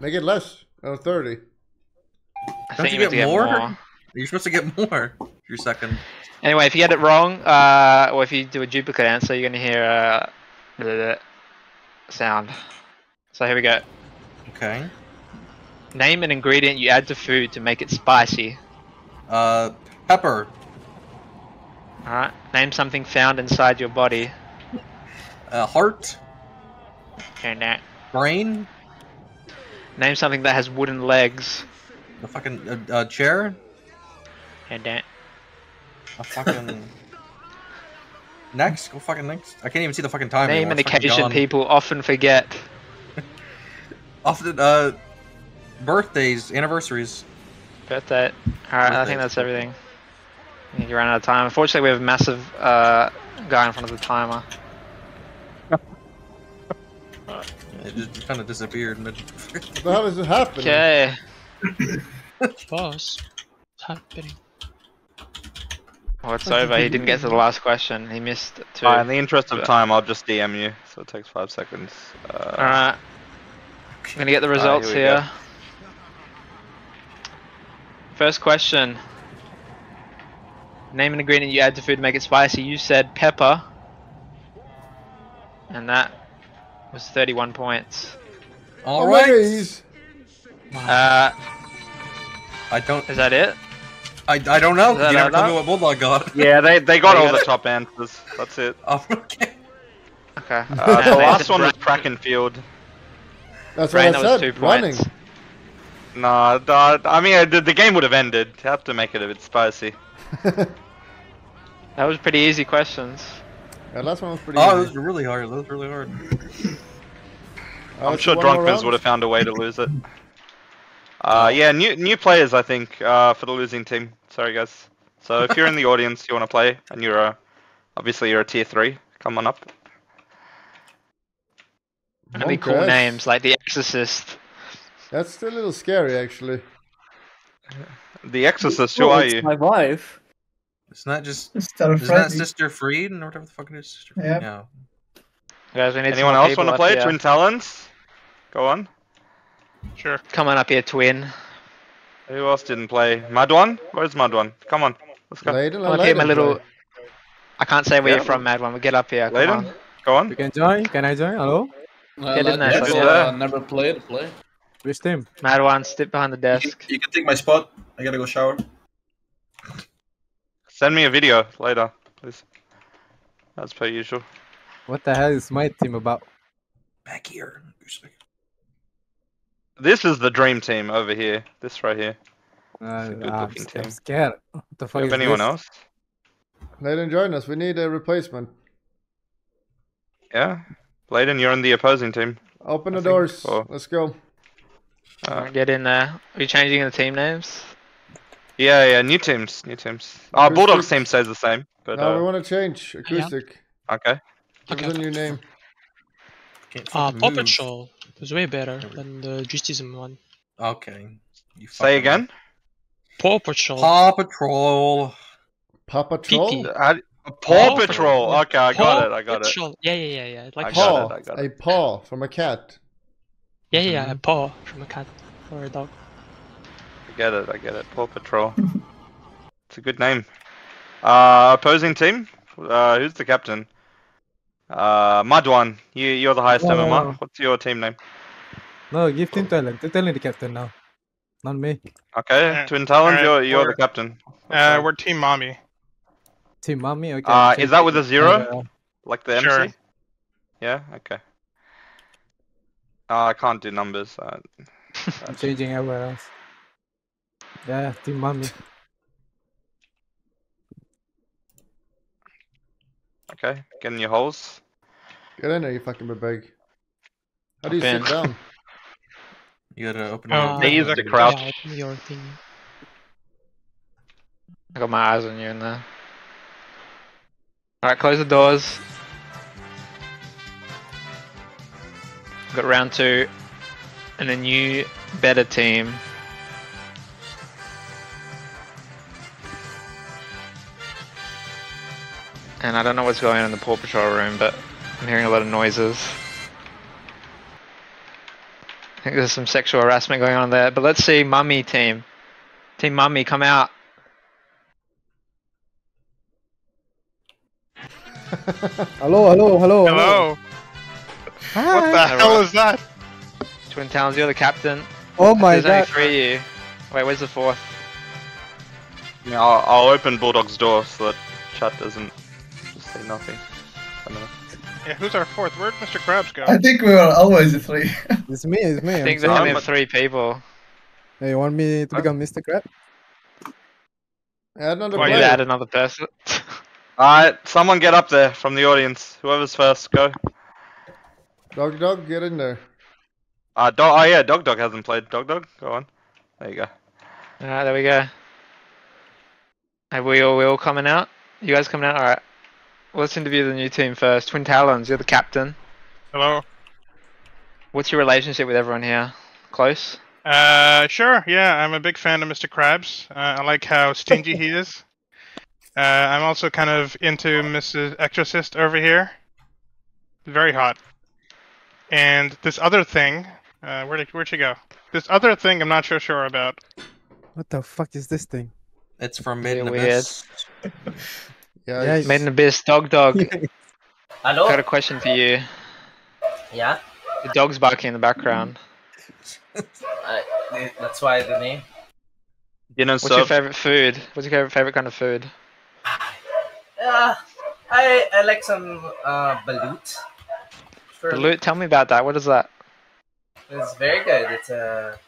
Make it less. Oh, 30. I Don't think you you get to get more? more. You're supposed to get more. Your second. Anyway, if you get it wrong, uh, or if you do a duplicate answer, you're gonna hear uh, blah, blah, blah sound. So here we go. Okay. Name an ingredient you add to food to make it spicy. Uh, pepper. Alright. Name something found inside your body. Uh, heart. And that. Brain. Name something that has wooden legs. A fucking uh, uh, chair. And that. A fucking. [laughs] next. Go fucking next. I can't even see the fucking time. Name an occasion people often forget. [laughs] Often, uh, birthdays, anniversaries. Birthday. Alright, I think that's everything. I think you ran out of time. Unfortunately, we have a massive uh, guy in front of the timer. [laughs] It just kind of disappeared. Mid- What the hell is happening? Okay. [laughs] Boss. What's happening? Well, it's over. He didn't get to the last question. He missed two. Alright, in the interest of time, I'll just DM you, so it takes five seconds. Uh, Alright. I'm gonna get the Alright, results here here. First question. Name an ingredient you add to food to make it spicy. You said pepper. And that was 31 points. All right. Uh, I don't. Is that it? I, I don't know. You never all told me what Bulldog got. [laughs] Yeah, they they got [laughs] all the top answers. That's it. [laughs] Oh, okay. Okay. Uh, the last one was Bra- Brackenfield. That's Brain, what I that was said. two Running. points. Nah, nah, I mean, uh, the, the game would have ended. You have to make it a bit spicy. That was pretty easy questions. That last one was pretty Oh, easy. those were really hard. Those were really hard. Oh, [laughs] I'm sure one more Drunkmans would have found a way to lose it. Uh, yeah, new new players, I think, uh, for the losing team. Sorry, guys. So if you're in the [laughs] audience, you want to play, and you're a, obviously you're a tier three, come on up. Only cool Monk, names like The Exorcist. That's still a little scary, actually. The Exorcist, who Oh, are you? my wife. It's not just. Sister Isn't that Sister Freed or whatever the fuck it is? Sister Freed? Yep. Yeah. Guys, we need Anyone else want to play here. Twin Talons? Go on. Sure. Come on up here, Twin. Who else didn't play? Madwan? Where's Madwan? Come on, let's go. Layden, Come up let here, my little. play. I can't say where Yeah. you're from, Mad One. We get up here. Come Layden, on. go on. You can join. Can I join? Hello. Uh, Get in let- there, let's, buddy. uh, never played. Play. Which team? Mad One, step behind the desk. You can take my spot. I gotta go shower. Send me a video later, please. As per usual. What the hell is my team about? Back here. This is the dream team over here. This right here. Uh, good I'm, looking I'm team. scared. What the fuck If is anyone this? else? Layden, join us. We need a replacement. Yeah. Layden, you're on the opposing team. Open I the think- doors. or- Let's go. Uh, get in there. Are you changing the team names? Yeah, yeah, new teams, new teams. Oh, Bulldogs Acoustic. team stays the same, but no, uh, we want to change acoustic. okay. Give Okay. us a new name. Can't Uh, fucking Paw move. Patrol was way better than the Justiceism one. Okay. You Say fucking- again. Paw Patrol. Paw Patrol. Papa Troll? Piki. Uh, Paw Paw Patrol. Patrol. Okay, I got it. I got it. Yeah, yeah, yeah, yeah. Like I a got. Paw. it, I got A paw from a cat. Yeah, yeah, yeah. A paw from a cat or a dog. I get it. I get it. Paw Patrol. [laughs] it's a good name. Uh, opposing team. Uh, who's the captain? Uh, Madwan. You, you're the highest No, no, MMR. no. What's your team name? No, give Team Talent. Team Talent the captain now. Not me. Okay, Alright, Twin Talons. alright, You're you're the captain. Uh, we're Team Mommy. Team Mommy. Okay. Uh, is that with a zero? Uh, Like the Sure. MC? Yeah. Okay. Uh, I can't do numbers. Uh, I'm changing everywhere else. Yeah, Team Mommy. okay. Get in your holes. Get in there, you fucking big. How do you Up sit down? You gotta open Oh, your They use the crouch. Yeah, open your thing. I got my eyes on you in there. Alright, close the doors. Got round two. And a new, better team. And I don't know what's going on in the Paw Patrol room, but I'm hearing a lot of noises. I think there's some sexual harassment going on there. But let's see, Mummy team. Team Mummy, come out. [laughs] Hello, hello, hello. Hello. Hi. What the hell is that? Twin Towns, you're the captain. Oh my There's only three of you. Wait, where's the fourth? Yeah, I'll, I'll open Bulldog's door so that chat doesn't just say nothing. I don't know. Yeah, who's our fourth? Where'd Mr. Krabs go? I think we were always the three. [laughs] It's me, it's me. I I'm think they sorry. only have three people. Hey, you want me to become Mr. Crab? Add another Why you add another person? [laughs] Alright, someone get up there from the audience. Whoever's first, go. Dog Dog, get in there. Uh, Do- oh yeah, Dog Dog hasn't played. Dog Dog, go on. There you go. Alright, there we go. Have we all, we all coming out? You guys coming out? Alright. Let's interview the new team first. Twin Talons, you're the captain. Hello. What's your relationship with everyone here? Close? Uh, sure. Yeah, I'm a big fan of Mr. Krabs. Uh, I like how stingy he is. [laughs] Uh, I'm also kind of into Mrs. Exorcist over here. Very hot. And this other thing, uh, where did where'd she go? This other thing, I'm not so sure about. What the fuck is this thing? It's from Made in Weird. Abyss. [laughs] Yeah, Yeah, it's- Made in Abyss, Dog Dog. [laughs] Hello? Got a question for you. Yeah? The dog's barking in the background. [laughs] Uh, that's why the name. You know, What's so your favorite food? What's your favorite favorite kind of food? Uh, I I like some uh balut. For- Balut, tell me about that. What is that? It's very good. It's a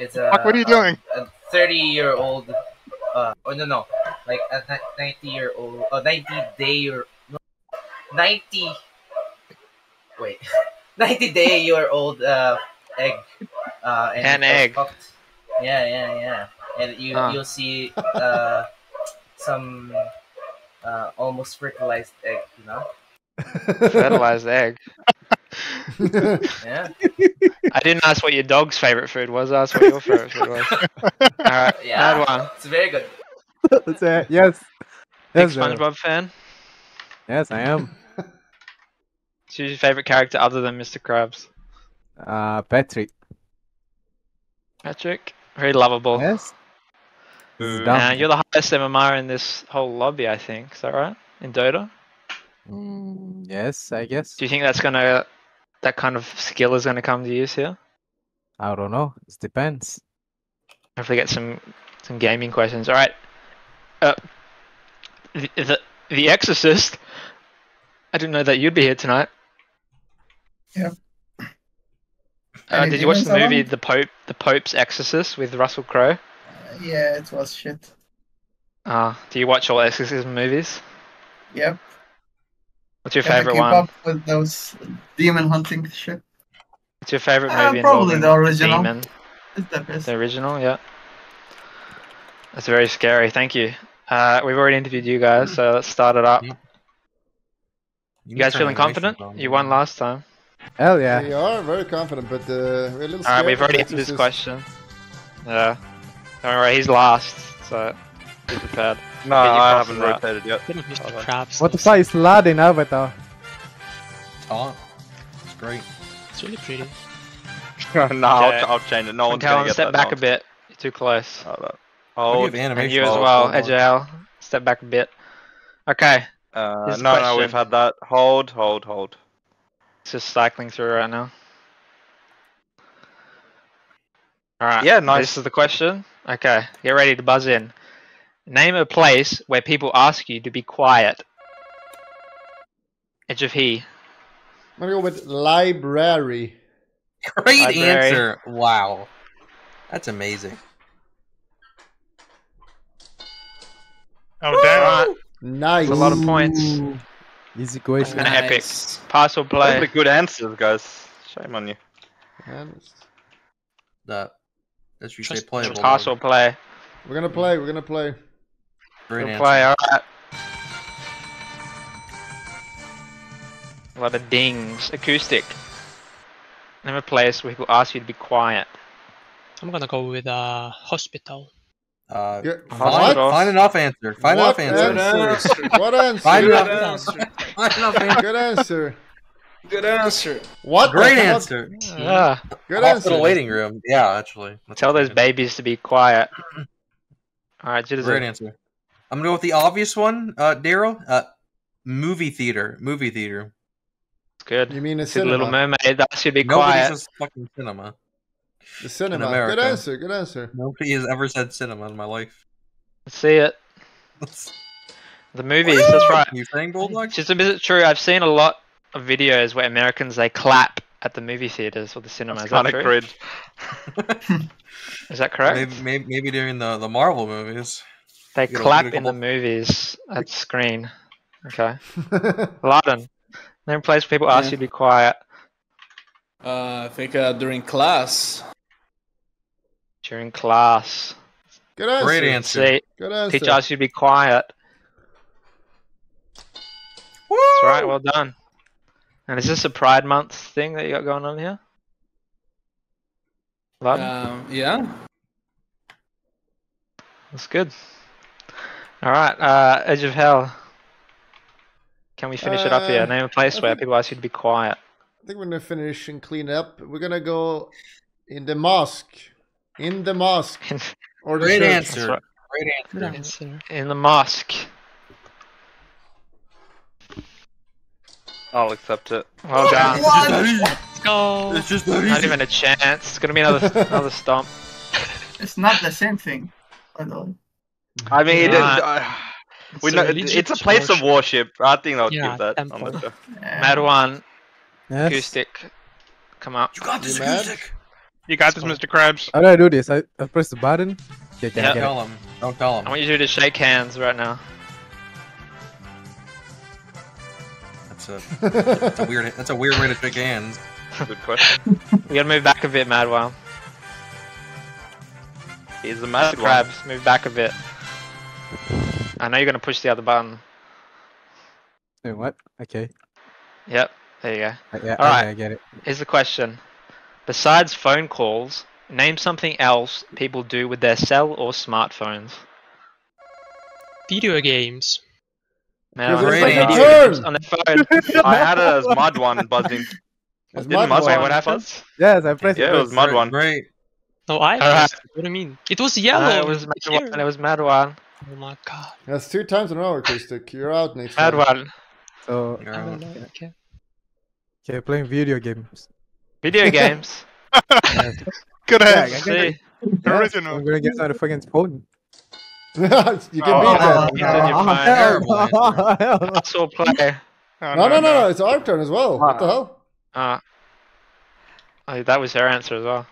it's a Fuck, what are you a- doing? A thirty year old. Uh, oh no no, like a ninety year old, a ninety day year, no, ninety. Wait, [laughs] ninety day year old uh egg. Uh, and An egg. cooked. Yeah yeah yeah, and you Ah. you'll see uh some uh almost fertilized egg. You know. Fertilized [laughs] egg. [laughs] Yeah. I didn't ask what your dog's favorite food was. I asked what your favorite food was. Alright, Yeah. bad one. It's very good. That's it. Yes. Big Yes, sir. SpongeBob fan. Yes, I am. [laughs] Who's your favorite character other than Mr. Krabs? Uh, Patrick. Patrick. Very lovable. Yes. Uh, you're the highest MMR in this whole lobby, I think. Is that right? In Dota? Mm, yes, I guess. Do you think that's gonna, that kind of skill is gonna come to use here? I don't know. It depends. Hopefully, get some some gaming questions. All right. Uh, the, the the Exorcist. I didn't know that you'd be here tonight. Yep. Uh, did you watch the movie? The Pope The Pope's Exorcist with Russell Crowe? Yeah, it was shit. Ah, do you watch all exorcism movies? Yep. What's your favorite keep one? up with those demon hunting shit. What's your favorite Uh, movie probably the original. demon? It's the best. The original, yeah. That's very scary. Thank you. Uh, we've already interviewed you guys, so let's start it up. You guys feeling confident? You won last time. Hell yeah. We are very confident, but uh, we're a little All scared. right, we've already answered this question. Yeah. Don't worry, he's last, so be prepared. No, Get I haven't out. rotated yet. Mr. What the fuck is Lad in Avatar? Oh, it's great. It's really pretty. [laughs] no, Okay. I'll, I'll change it. No one's Talon, gonna get step that. back no a bit. You're too close. Hold up. What Hold. you And you as well, hold on. Edgeal. Step back a bit. Okay. Uh, no, the no, we've had that. Hold, hold, hold. It's just cycling through right now. Alright. Yeah, nice. This is the question. Okay, get ready to buzz in. Name a place where people ask you to be quiet. Edge of he. I'm gonna go with library. Great Library. answer. Wow. That's amazing. Oh damn! Alright, Nice. that's a lot of points. Easy It's question. an epic. Nice. Pass or Those play. are good answers, guys. Shame on you. And That. That's you say Trust- playable. Pass or play. we're gonna play. We're gonna play. Great Good answer. play, alright. A lot of dings. Acoustic. Name a place where people ask you to be quiet. I'm gonna go with uh, hospital. Uh, Yeah, find, Hospitals. find enough answer. Find what enough answer. answer? what answer? Find Good enough answer. Find enough answer. Good answer. Good answer. What? Great the fuck? answer. Yeah. Good Hospital answer. waiting room. Yeah, actually. That's Tell those good. babies to be quiet. [clears throat] Alright, Great answer. I'm gonna go with the obvious one, uh, Daryl. Uh, movie theater. Movie theater. It's good. You mean a See the Little cinema? Mermaid, that should be Nobody quiet. says fucking cinema. The cinema. America. Good answer. Good answer. Nobody has ever said cinema in my life. Let's see it. [laughs] The movies, that's right. You saying Bulldog? Just a bit true. I've seen a lot of videos where Americans they clap at the movie theaters or the cinema. Is that Kind of true? cringe. [laughs] Is that correct? Maybe, maybe, maybe during the, the Marvel movies. They You clap get a in the movies at screen. Okay. [laughs] Laden. Name a place where people ask Yeah. you to be quiet. Uh, I think uh, during class. During class. Good answer. Great answer. See, Good answer. teacher asks you to be quiet. That's right, well done. And is this a Pride Month thing that you got going on here? Um, yeah. That's good. Alright, uh, Edge of Hell. Can we finish it up here? Uh, Name a place I where think- people ask you to be quiet. I think we're gonna finish and clean up. We're gonna go in the mosque. In the mosque. Or Great church. answer. right. Great Good answer. answer. In the mosque. I'll accept it. Well done. Let's go. It's just Not even a chance. It's gonna be another [laughs] another stomp. It's not the same thing. I mean, it, Yeah. uh, we It's know a it- it's a place of worship. worship. I think I'll Yeah, give that. I'm temple. not sure. Mad one. Yes. Acoustic. Come up. You got this You mad? acoustic. You got this, Mr. Krabs. How do I do this? I, I press the button. Yeah, can Yeah. I get it? Tell him. Don't tell him. I want you to shake hands right now. That's a, that's a weird. That's a weird way to shake hands. Good question. We gotta move back a bit, Mad one. He's the mad one. Krabs, move back a bit. I know you're gonna push the other button. Wait, what? Okay. Yep, there you go. Uh, Yeah, All right. okay, I get it. Here's the question. Besides phone calls, name something else people do with their cell or smartphones. Video games. Now, Because it's video like a games on the phone. [laughs] I had a Mud one buzzing. It's Didn't Mud Mud one what buzz? happened? Yes, I pressed Yeah, it was. Mud one. Great. No, I. Alright. pressed it. What do you mean? It was yellow. Uh, no, it was Mad here. one. It was Mad one. Oh my god. That's two times in a row, acoustic. You're out next Mad time. one. So, I don't know. Okay. okay, playing video games. Video [laughs] games. Good Yeah, answer. I See, Yes, Original. I'm gonna get [laughs] on the fucking phone. you can beat Oh, that. It's on your Oh, phone. Terrible hell, hell no. Play. Oh, No, no, no, no. It's our turn as well. What the hell? Uh, oh, that was her answer as well.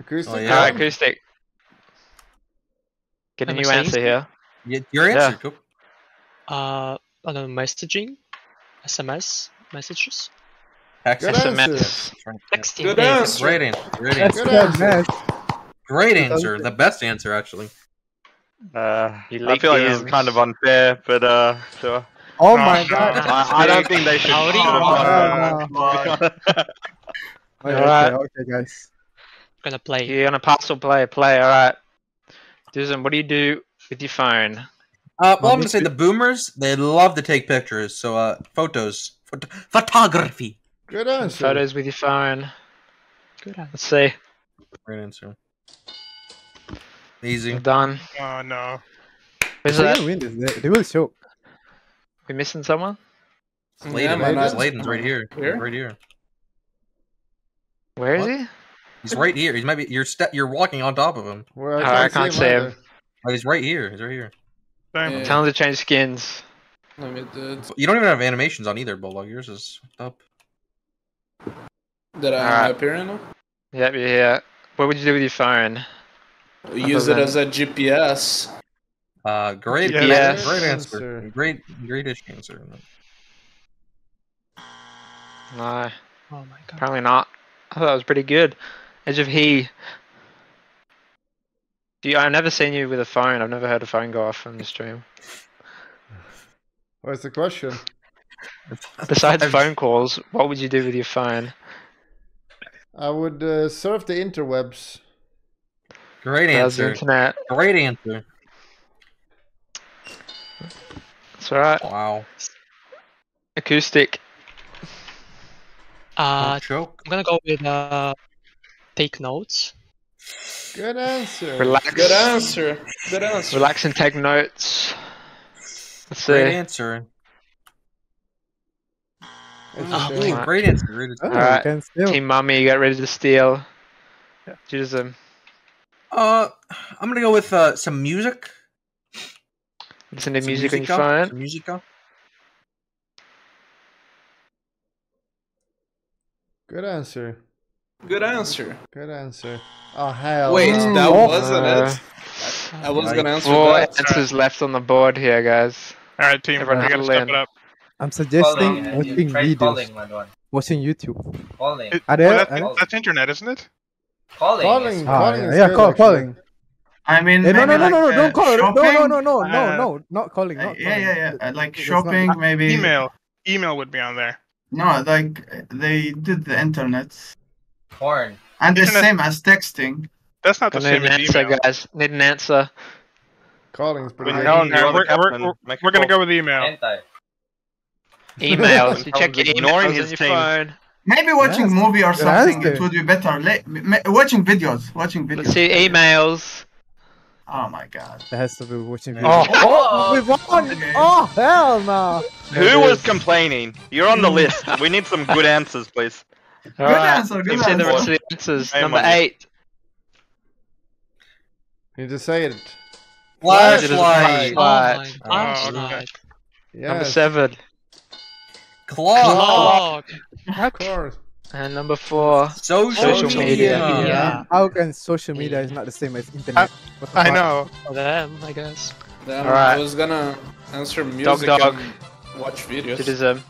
Acoustic. Oh, Yeah. Yeah. Acoustic. Get a Am new answer here. Y- Your answer. Yeah. Coop. Uh, I don't know, messaging, SMS messages, Text. Good answer. texting. Good answer. Great answer. Great answer. Good good, answer. Great answer. The best answer, actually. Uh, I feel like the this is kind of unfair, but uh, sure. Oh my god. [laughs] I, I don't think they should. Howdy. should have Oh, done God. that. [laughs] Okay, Alright. okay, okay, guys. Gonna play. You're gonna pass or play? Play, alright. Susan, what do you do with your phone? Uh, well, I'm gonna say the boomers. They love to take pictures. So, uh, photos, Phot- photography. Good answer. Photos with your phone. Good answer. Let's see. Great answer. Easy. We're done. Oh no. Who's They're that? win this. They, they will choke. We missing someone? Sladen, Yeah, man, man, I- Sladen's right here. Here? Right here. Where is What? he? He's right here. He's maybe you're ste- you're walking on top of him. Where Oh, I can't see him. either. Oh, he's right here. He's right here. Damn. Yeah. Tell him to change skins. Let me do it. You don't even have animations on either, Bulldog. Yours is up. Did I Alright. appear in it? Yep, you're here. What would you do with your phone? Use it as a GPS. Uh, great, Yeah. great, Yes. great Answer. answer. Great, greatish answer. No, Oh my god. apparently not. I thought that was pretty good. Edge of he. Do you, I've never seen you with a phone. I've never heard a phone go off on the stream. What's the question? Besides [laughs] phone calls, what would you do with your phone? I would uh, surf the interwebs. Great Browse the answer. internet. Great answer. That's alright. Wow. Acoustic. Uh, choke. I'm gonna go with uh, take notes. Good answer. Relax. Good answer. Good answer. Relax and take notes. Let's Great see. answer. It's Oh, a shame. Great answer. Great. Oh, Alright. you can still. Team Mummy, get ready to steal. Choose them. Uh, I'm gonna go with uh some music. Listen to Some music on your musica, phone. Some musica. Good answer. Good answer. Good answer. Oh hell. Wait, no. that wasn't Uh, it. I was gonna answer Four that. answers left on the board here, guys. All right, team. Everyone we gotta step it up. I'm suggesting Calling, watching try videos. calling, my. Watching YouTube. Calling. It- Are well, that's, are that's internet, isn't it? Calling. Calling, is- Ah, calling yeah, yeah, call, calling. I mean, Hey, no, no, maybe no, no, no, like, don't uh, call. No, no, no, no, no, Uh, no, not calling. Uh, Not yeah, calling. yeah, yeah. uh, Like It's not- shopping, maybe. Email. Email would be on there. No, like uh, they did the internet, Porn. and it's Internet- same as texting. That's not the I need same an as answer, email. guys. Need an answer. Calling's pretty When good. you're on, Alright, you're we're, we're, we're gonna go with email. Hentai. Emails. [laughs] You check your ignoring emails his on your team. phone. Maybe watching Yes, movie or good something. It answer. would be better. Like, ma- watching videos. Watching videos. Let's see emails. Oh my god. That has to be watching Oh. videos. Oh, [laughs] we won! Okay. Oh, hell no! Who was complaining? You're on the [laughs] list. We need some good answers, please. Good answer, good Let's see the rest of the answers. Hey, Number Mummy. eight. You need to say it. Flashlight. Flashlight. Oh, Flashlight. Number Yes. seven. Clock. Of course. And number four. Social, Social media. media. Yeah. How can social media is not the same as internet? What the I know. Them, I guess. Damn, Alright. I was gonna answer music Dog dog. and watch videos. Citizen. Um,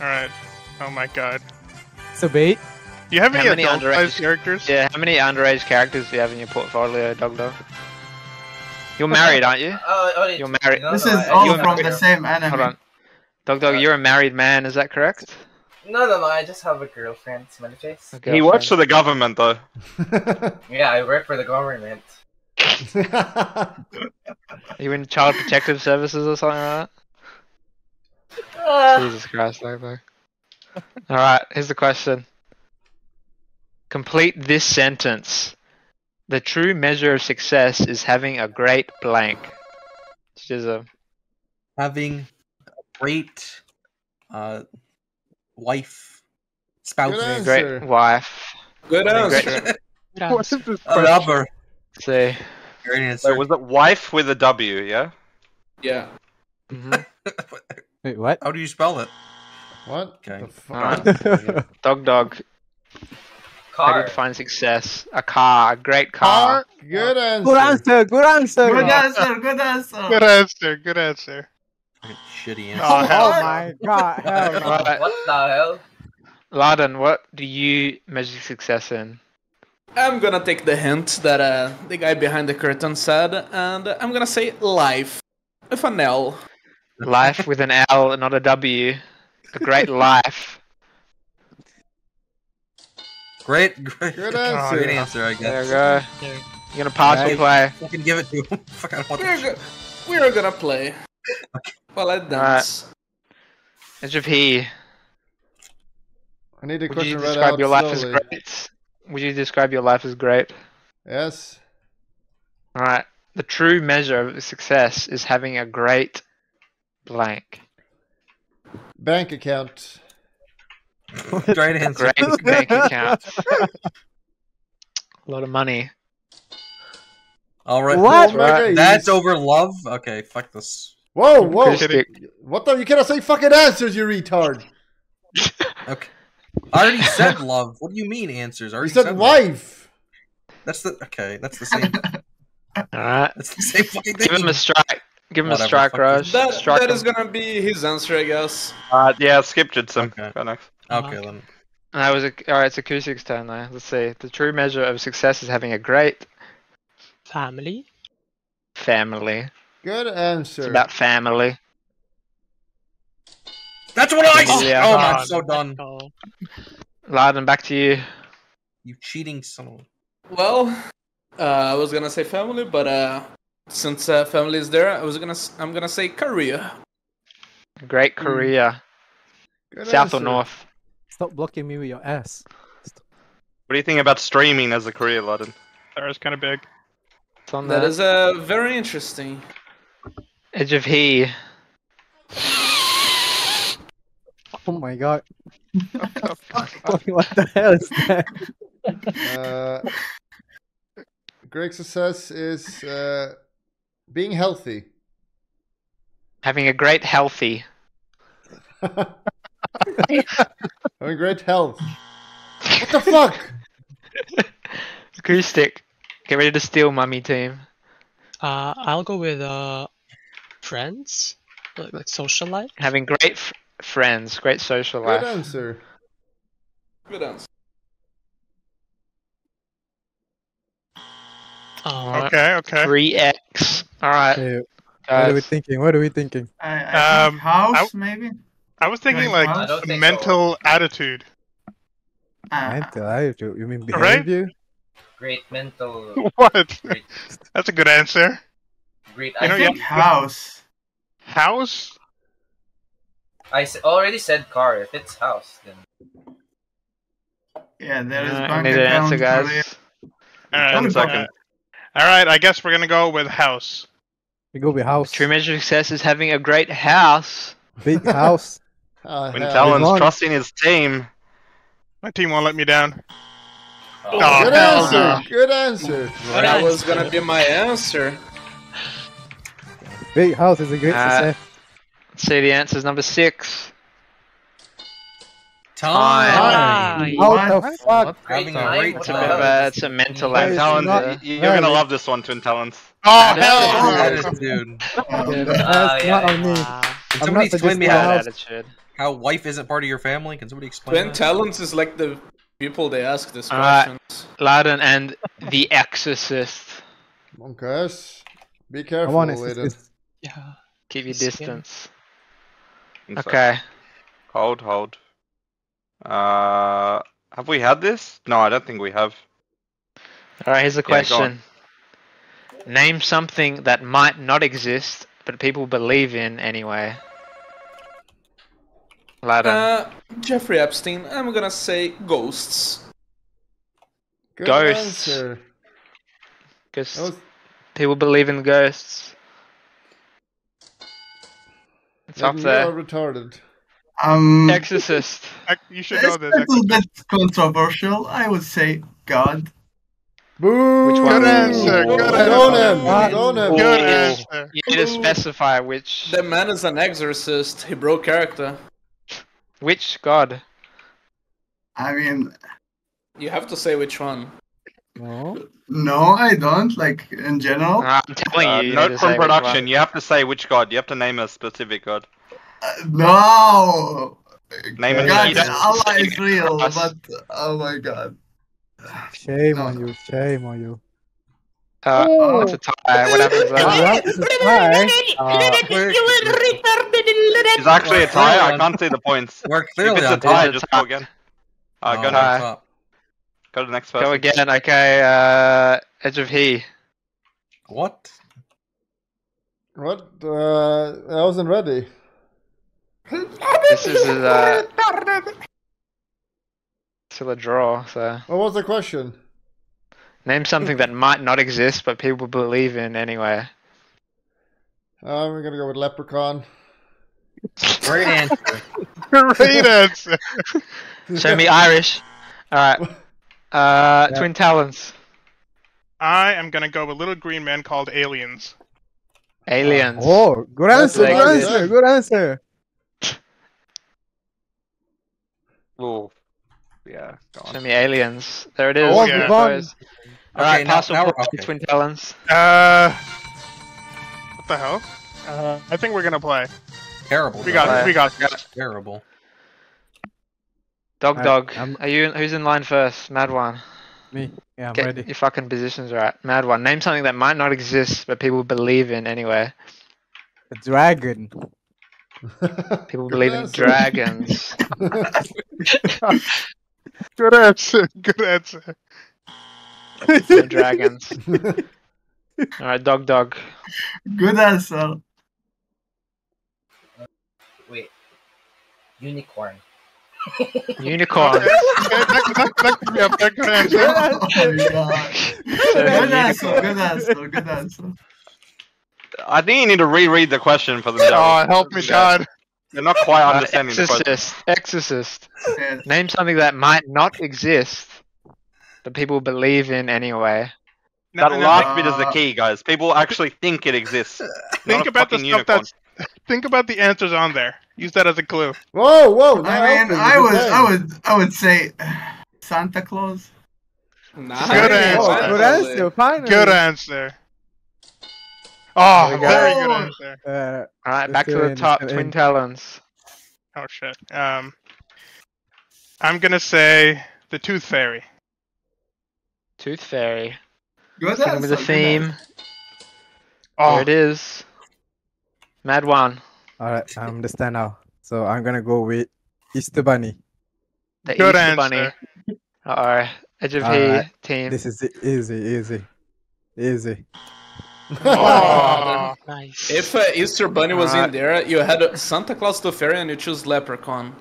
Alright. Oh my god. It's a bait. Do you have How any many underage- characters? Yeah, how many underage characters do you have in your portfolio, Dog Dog? You're married, aren't you? Oh, oh, You're married. This is all from the same anime. Hold on. Dog Dog, you're a married man, is that correct? No, no, no. I just have a girlfriend. Smelly face. A He works for the government though. [laughs] Yeah, I work for the government. Are you in child protective services or something like that? Ah. Jesus Christ, Dog Dog. Alright, here's the question. Complete this sentence. The true measure of success is having a great blank. Which is a Having a great uh, wife, spouse, great wife. Good answer. [laughs] What is this a question? lover. See. Great answer. Wait, was it wife with a W? Yeah. Yeah. Mhm. [laughs] Wait, what? How do you spell it? What? Okay. The fuck? [laughs] Alright. Dog Dog. How do you Car. define success? A car, a great car. Good answer. Good answer. Good answer. Good answer. Good answer. Good answer. Good answer. Fucking Shitty Oh, answer. hell Oh my god. Hell [laughs] no. Alright. What the hell? Laden, what do you measure success in? I'm gonna take the hint that uh, the guy behind the curtain said, and I'm gonna say life with an L. Life with an L, not a W. A great [laughs] life. Great, [laughs] great, Good great answer. answer, I There guess. you go. There. You gonna pass or Right. play? Fucking give it to him. Fuck, I don't want We're, go- we're gonna play. Well, I ah, dance. Edge of he. I need the Would you question read describe out your life as great? Would you describe your life as great? Yes. Alright. The true measure of success is having a great blank. Bank account. [laughs] Great answer. Great [laughs] bank account. A lot of money. All right. What? Right. That's over love. Okay, fuck this. Whoa, whoa. Acoustic. What the? You cannot say fucking answers, you retard. [laughs] Okay. I already said love. What do you mean answers? I You already said love. wife. That's the okay. That's the same. [laughs] Alright. That's the same fucking thing. Give him a strike. Give him Whatever, a strike, fuck Raj. That, strike that him. is gonna be his answer, I guess. Uh, yeah, skip Jitsum. Okay. Go next. Okay then. That was a, alright, it's acoustic's turn now. Let's see. The true measure of success is having a great Family. family. Good answer. It's about family. That's what I said. Yeah. Oh, God. I'm so done. [laughs] Laden, back to you. You cheating son of. a- Well, uh, I was gonna say family, but uh, since uh, family is there, I was gonna s- I'm gonna say career. Great career. Good South or north? Stop blocking me with your ass. What do you think about streaming as a career, Laden? That is kind of big. It's on That there. is uh, very interesting. Edge of he. Oh my god. [laughs] [laughs] what the hell is that? Uh, great success is uh, being healthy. Having a great healthy. [laughs] Having great health. What the fuck? Acoustic. Get ready to steal mummy team. uh, I'll go with uh, friends, like, like social life. Having great f- friends, great social Good life. answer. Good answer. Okay, okay. Three X. Alright. Hey, what are we thinking? What are we thinking? I, I Um, think house, I- maybe? I was thinking Going like I don't so. mental attitude. Uh, Mental attitude. You mean Right? behavior? Great mental. [laughs] What? Great. That's a good answer. Great. You I know, I yeah. think house. House? I s- already said car. If it's house, then Yeah, there is Uh, I bank need an answer, guys. career. Alright. One uh. Alright, I guess we're gonna go with house. We go with house. True measure of success is having a great house. Big house. Ah, [laughs] When. Talon's Long- trusting his team. My team won't let me down. uh, Oh, Good hell answer. no. Good answer. That was gonna be my answer. Big house is a great Uh, success. Let's see the answers. Number six. Time. How the fuck? Having a great What It's a, bit of time. a, it's a mental Twin That is activity. Not- y- y- you're gonna that love this one, Twin Talons. Oh, That hell is- no. That is, dude. Yeah, [laughs] that's Uh, yeah, on me. Wow. Can somebody explain me how, attitude. how wife isn't part of your family? Can somebody explain Twin that? Talons is like the people they ask this Alright. questions. Loudon and The Exorcist. Come on, guys. Be Come careful on, it's, with it. Yeah. Keep your Skin. distance. Inside. Okay. Hold, hold. Uh, have we had this? No, I don't think we have. All right. Here's the Yeah, question. Name something that might not exist, but people believe in anyway. Loudon. Uh, Jeffrey Epstein, I'm gonna say ghosts. Good Ghosts. answer. Because was- people believe in ghosts. It's up there. You are retarded. Um, Exorcist. You should it's know a this. little bit controversial. I would say God. Boo! Which one? Good answer. Good Don't answer. him. What? Don't. Good answer. You need to specify which The man is an exorcist. He broke character. which god. I mean, You have to say which one. No. no, I don't. Like in general. I'm telling Uh, you. you note from production. You have to say which god. You have to name a specific god. Uh, no. Name it. God, Allah is [laughs] real, but oh my God. Shame No. on you. Shame on you. Uh, Oh. it's a tie. What happens Well, it's a tie. Uh, It's actually a tie. I can't see the points. We're If it's a tie, It's just go again. Uh, Oh, go, on. Tie. top. Go to the next person. Go again. Okay. Uh, Edge of He. What? What? Uh, I wasn't ready. This is uh, still a draw. So What was the question? name something that might not exist, but people believe in anyway. Uh, we're gonna go with leprechaun. Great answer. [laughs] Great answer. [laughs] Show me Irish. All right. [laughs] Uh, Twin Talons. I am gonna go with little green man called aliens. Aliens. Oh, good answer. Good answer. Good answer. Ooh. Yeah. Go Show me aliens. There it is. Oh, yeah. Boys. All right. Okay, now- Pass now we're- play, okay. Twin Talons. Uh, what the hell? Uh, I think we're gonna play. Terrible. We got Play. it. We got this. Terrible. Dog Alright, Dog. I'm- Are you? Who's in line first? Mad One. Me. Yeah, I'm Get ready. your fucking positions right. Mad One. Name something that might not exist, but people believe in anyway. A dragon. [laughs] People Good believe in dragons. [laughs] Good answer. Good answer. No dragons. [laughs] All right, Dog Dog. Good answer. Wait. Unicorn. Unicorn. Good answer. Oh my God. Good answer. Good answer. Good answer. I think you need to reread the question for themselves. Oh, help me, God. They're not quite Uh, understanding the question. Exorcist. Exorcist. Name something that might not exist, but people believe in anyway. No, That no, no, last bit is the key, guys. People actually think it exists. Think about the stuff unicorn. that's. [laughs] Think about the answers on there. Use that as a clue. Whoa, whoa! I mean, helping, I good would. I would, I would say [sighs] Santa Claus. Nice. Good Oh, answer. good answer. Finally. Good answer. Oh, There we go. very good Oh. answer. Uh, All right, back to the top. Twin in. Talons. Oh shit. Um, I'm gonna say the Tooth Fairy. Tooth Fairy. Good Sticking answer. with the theme. Oh, There it is. Mad One. all right, I understand now. So I'm gonna go with Easter Bunny. The Good Easter answer. Bunny. Uh oh. Edge of He Alright, team. This is easy, easy, easy. Oh. [laughs] Nice. If uh, Easter Bunny was Uh, in there, you had Santa Claus to Fairy and you choose Leprechaun.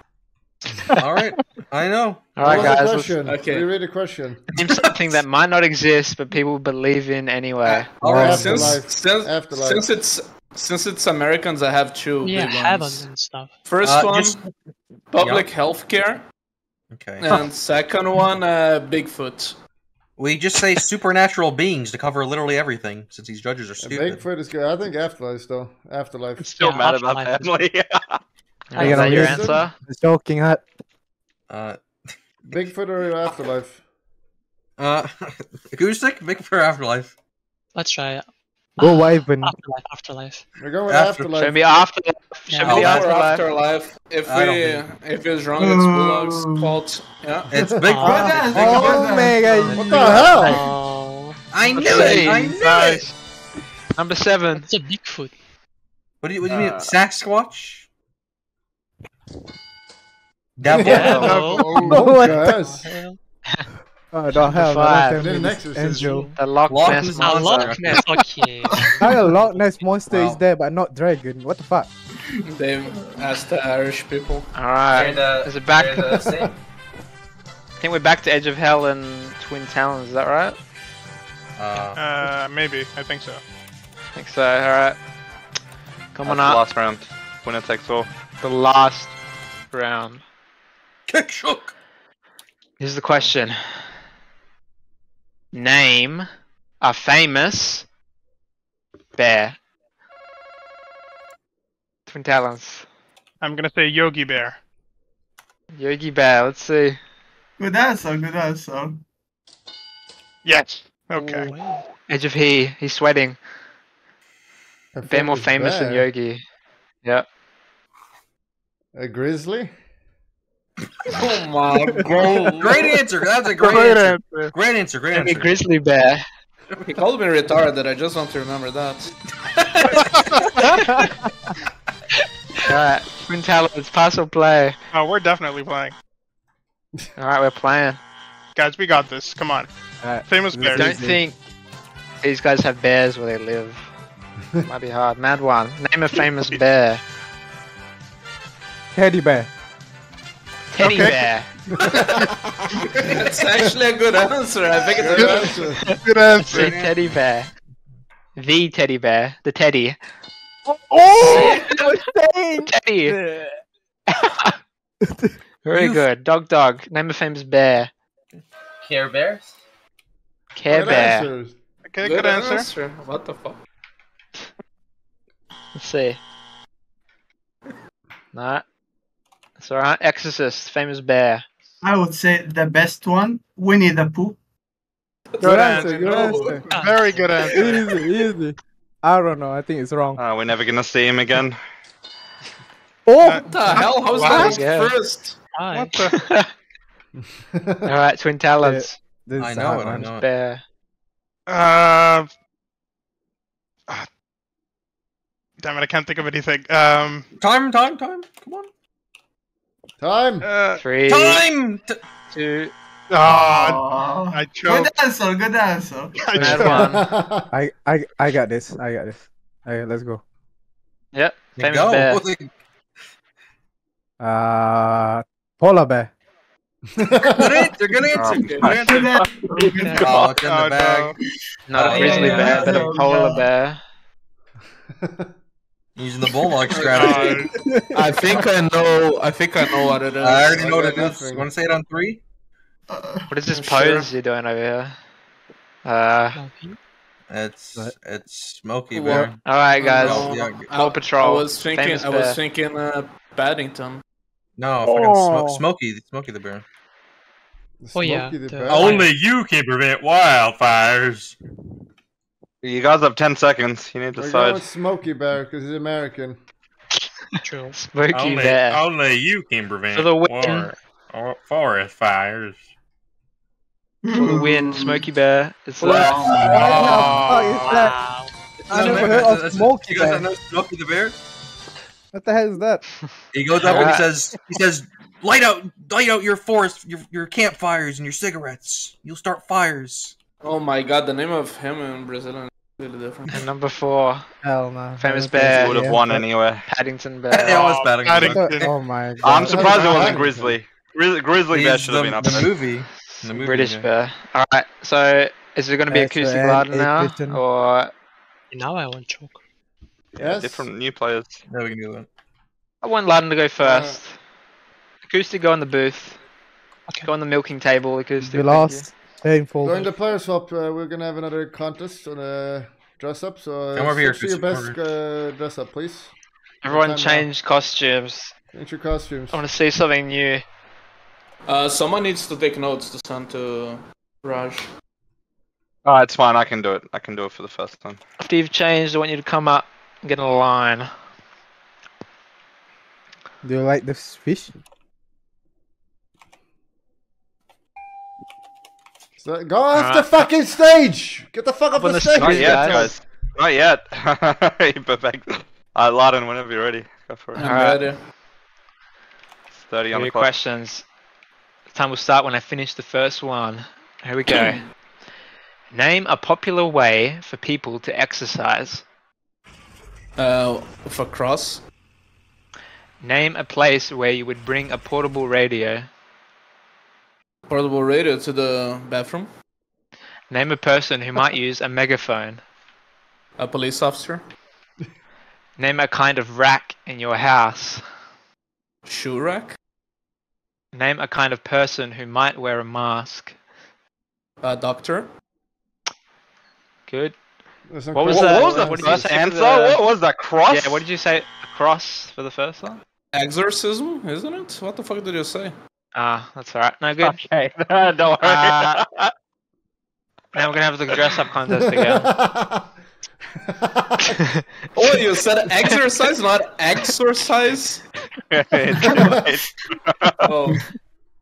[laughs] All right. I know. All right, what was guys. the let's question? Okay. Reread the question. Name something that might not exist, but people believe in anyway. All right, Afterlife. since since, Afterlife. since it's since it's Americans, I have two yeah, big ones. and stuff. First Uh, one, just- public health care, Okay. and second one, uh, Bigfoot. We just say [laughs] supernatural beings to cover literally everything, since these judges are Yeah, stupid. Bigfoot is good. I think Afterlife though. Afterlife. Still mad about family. [laughs] Is that your Listen, answer? Joking hut. Uh, [laughs] Bigfoot or Afterlife? uh, acoustic, make for afterlife. Let's try it. Go [laughs] Wyvern. Afterlife. Afterlife. We're going with After- Afterlife. Show me afterlife. Show Yeah. me the I'll go for afterlife. afterlife. If I we, if it's wrong, it's Bulldog's fault. Yeah. It's Uh, Bigfoot. Oh my god. What the hell? Oh, I knew it. I Please, knew it. Number seven. it's a Bigfoot. What do you, what do you mean? Uh, Sasquatch? Devil? Yeah. [laughs] Oh, What guys. [laughs] Hell. Oh, don't have five. that. Did an exorcism. Angel. The Loch Loch Ness Ness monster. Loch Ness. [laughs] Okay. How a Loch Ness monster is there but not dragon? What the fuck? They asked the Irish people. Alright. The- Is it back? the. [laughs] I think we're back to Edge of Hell and Twin Talons, is that right? Uh, Uh, maybe. I think so. I think so, alright. Come That's on the up. last round. Winner takes all. The last round. kick shook. Here's the question. Name a famous bear. Twin Talons. I'm gonna say Yogi Bear. Yogi Bear, let's see. Good answer, good answer. Yes. Okay. Oh, Edge of He, he's sweating. A Bear more famous than. Yogi. Yep. A grizzly? Oh my god. Great answer. That's a great, Great answer. answer. Great answer. Great A answer. grizzly bear. He called me retarded. I just want to remember that. [laughs] Alright, Twin Talons, pass or play. Oh, we're definitely playing. Alright, we're playing. Guys, we got this. Come on. Alright. Famous This bear. is Don't think these guys have bears where they live. [laughs] Might be hard. Mad one. Name a famous bear. Teddy bear. Teddy Okay. bear. [laughs] It's actually a good answer. I think it's a Good good answer. Good answer. The teddy bear. The teddy bear. The teddy. Oh! Teddy. [laughs] Very You- good. Dog dog. Name of famous bear. Care Bears? Care Good bear. answers. Okay, good, answer. What the fuck? Let's see. Nah. That's alright. Exorcist. Famous bear. I would say the best one, Winnie the Pooh. Good answer, good No. answer. [laughs] Very good answer. Easy, easy. I don't know. I think it's wrong. Uh, we're never gonna see him again. Oh! What the hell? How's Wow. that Yeah. first? Hi. What the? [laughs] [laughs] Alright, Twin Talons. This I know hard it. I one. know it. Bear. Uh, damn it! I can't think of anything. Um. Time, time, time. Come on. Time. Uh, Three, Time. T- two, oh, Oh. I Good answer, good answer. [laughs] I Mad one. [laughs] I, I, I got this. I got this. Okay, let's go. Yep. Famous go. bear. Uh, polar bear. Good answer. Good [laughs] answer. Good Good answer. answer, good answer. Oh, it's in Oh, the bag. Not a Oh, grizzly yeah, bear, but a yeah. polar bear. Using the bulldog [laughs] strategy. Uh, I think I know. I think I know what it is. I already know what it is. it got is. nothing. Want to say it on three? Uh, What is this I'm pose you're doing over here? Uh, Okay. It's it's Smokey Well, Bear. alright, guys. Oh, yeah. Paw I, Patrol. I was thinking. Famous I was bear. thinking. Uh, Paddington. No, fucking Smo- Oh. Smokey, Smokey the Bear. Oh, yeah, the the- Bear. Only you can prevent wildfires. You guys have 10 seconds. You need to We're going decide. with Smokey Bear because he's American. True. Smokey Only, bear. only you can prevent For the win. war- forest fires. For the win, Smokey Bear. It's What? What the fuck? Wow. I never That's- heard of that's- Smokey You guys Bear. don't know Smokey the Bear? What the hell is that? [laughs] He goes up and he says, he says, light out, light out your forest, your your campfires and your cigarettes. You'll start fires. Oh my god, the name of him in Brazilian is really different. and number four, Hell no. Famous bear. think Would have yeah. won anyway. Paddington Yeah, [laughs] Bear. I was Oh, batting. Paddington. Oh my god. I'm surprised it wasn't Grizzly. Grizzly, Grizzly Bear should have been up the there. movie. The movie British guy. Bear. Alright, so is it going to be acoustic add louder eight now? Or Now I want choke. Yes. Different new players. Yeah, we can do that. I want Loudon to go uh, first. Acoustic go in the booth. Okay. Go on the milking table, acoustic. We lost. Painful. During the player swap, uh, we're gonna have another contest on a dress up. So uh, Come over here, switch your best uh, dress up, please. Everyone Time now. change costumes. Change your costumes. I want to see something new. Uh, someone needs to take notes to send to Raj. Oh, it's fine. I can do it. I can do it for the first time. After you've changed, I want you to come up and get in a line. Do you like this fish? So, go off the fucking stage! Get the fuck off the, the stage! Not yet, guys. guys. Not yet. Perfect. [laughs] Uh, Laden, whenever you're ready, go for it. I'm Alright. ready. It's 30 on Any the clock. questions? Time will start when I finish the first one. Here we go. [clears throat] Name a popular way for people to exercise. Uh, for cross. Name a place where you would bring a portable radio. Portable radio to the bathroom. Name a person who might use a megaphone. A police officer. Name a kind of rack in your house. Shoe rack. Name a kind of person who might wear a mask. A doctor. Good. There's some What was What, that? what was the What did you first say answer? the- What was that? Cross? Yeah, what did you say? Cross for the first one? Exorcism, isn't it? What the fuck did you say? Ah, that's alright. No good. [laughs] Okay, [laughs] don't worry. Uh, now we're gonna have the dress up contest again. [laughs] Oh, you said exercise, not exercise? It's- Oh,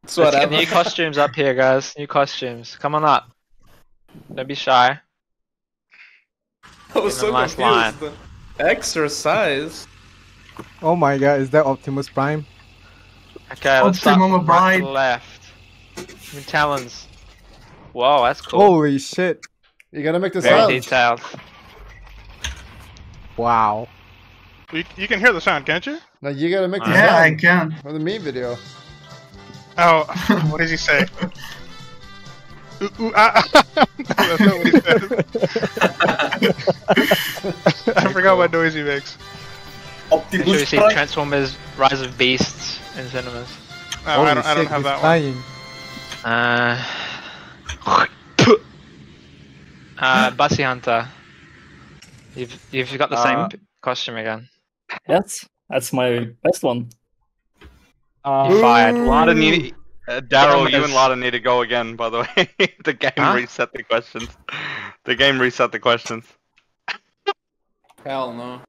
Let's get new costumes up here, guys. New costumes. Come on up. Don't be shy. I was so nice line. confused. Exercise? Oh my god, is that Optimus Prime? Okay, let's start Optimum from right to Bride. left. New talons. Whoa, that's cool. Holy shit. You gotta make the Very sound. detailed. Wow. You, you can hear the sound, can't you? No, you gotta make the Yeah, I sound can. for the meme video. Oh, [laughs] what does he say? [laughs] Ooh, ooh, ah, [laughs] ah. That's not what he says. I forgot what noise he makes. Make sure you see Transformers Rise of Beasts in cinemas. Oh, I don't, I don't have he's that one. Uh, uh, Bussy Hunter. You've you've got the same Uh, p- costume again. Yes, that's my best one. You're fired. Laden, you, uh, Daryl, you Yes. and Laden need to go again. By the way, [laughs] the game Huh? reset the questions. The game reset the questions. Hell no.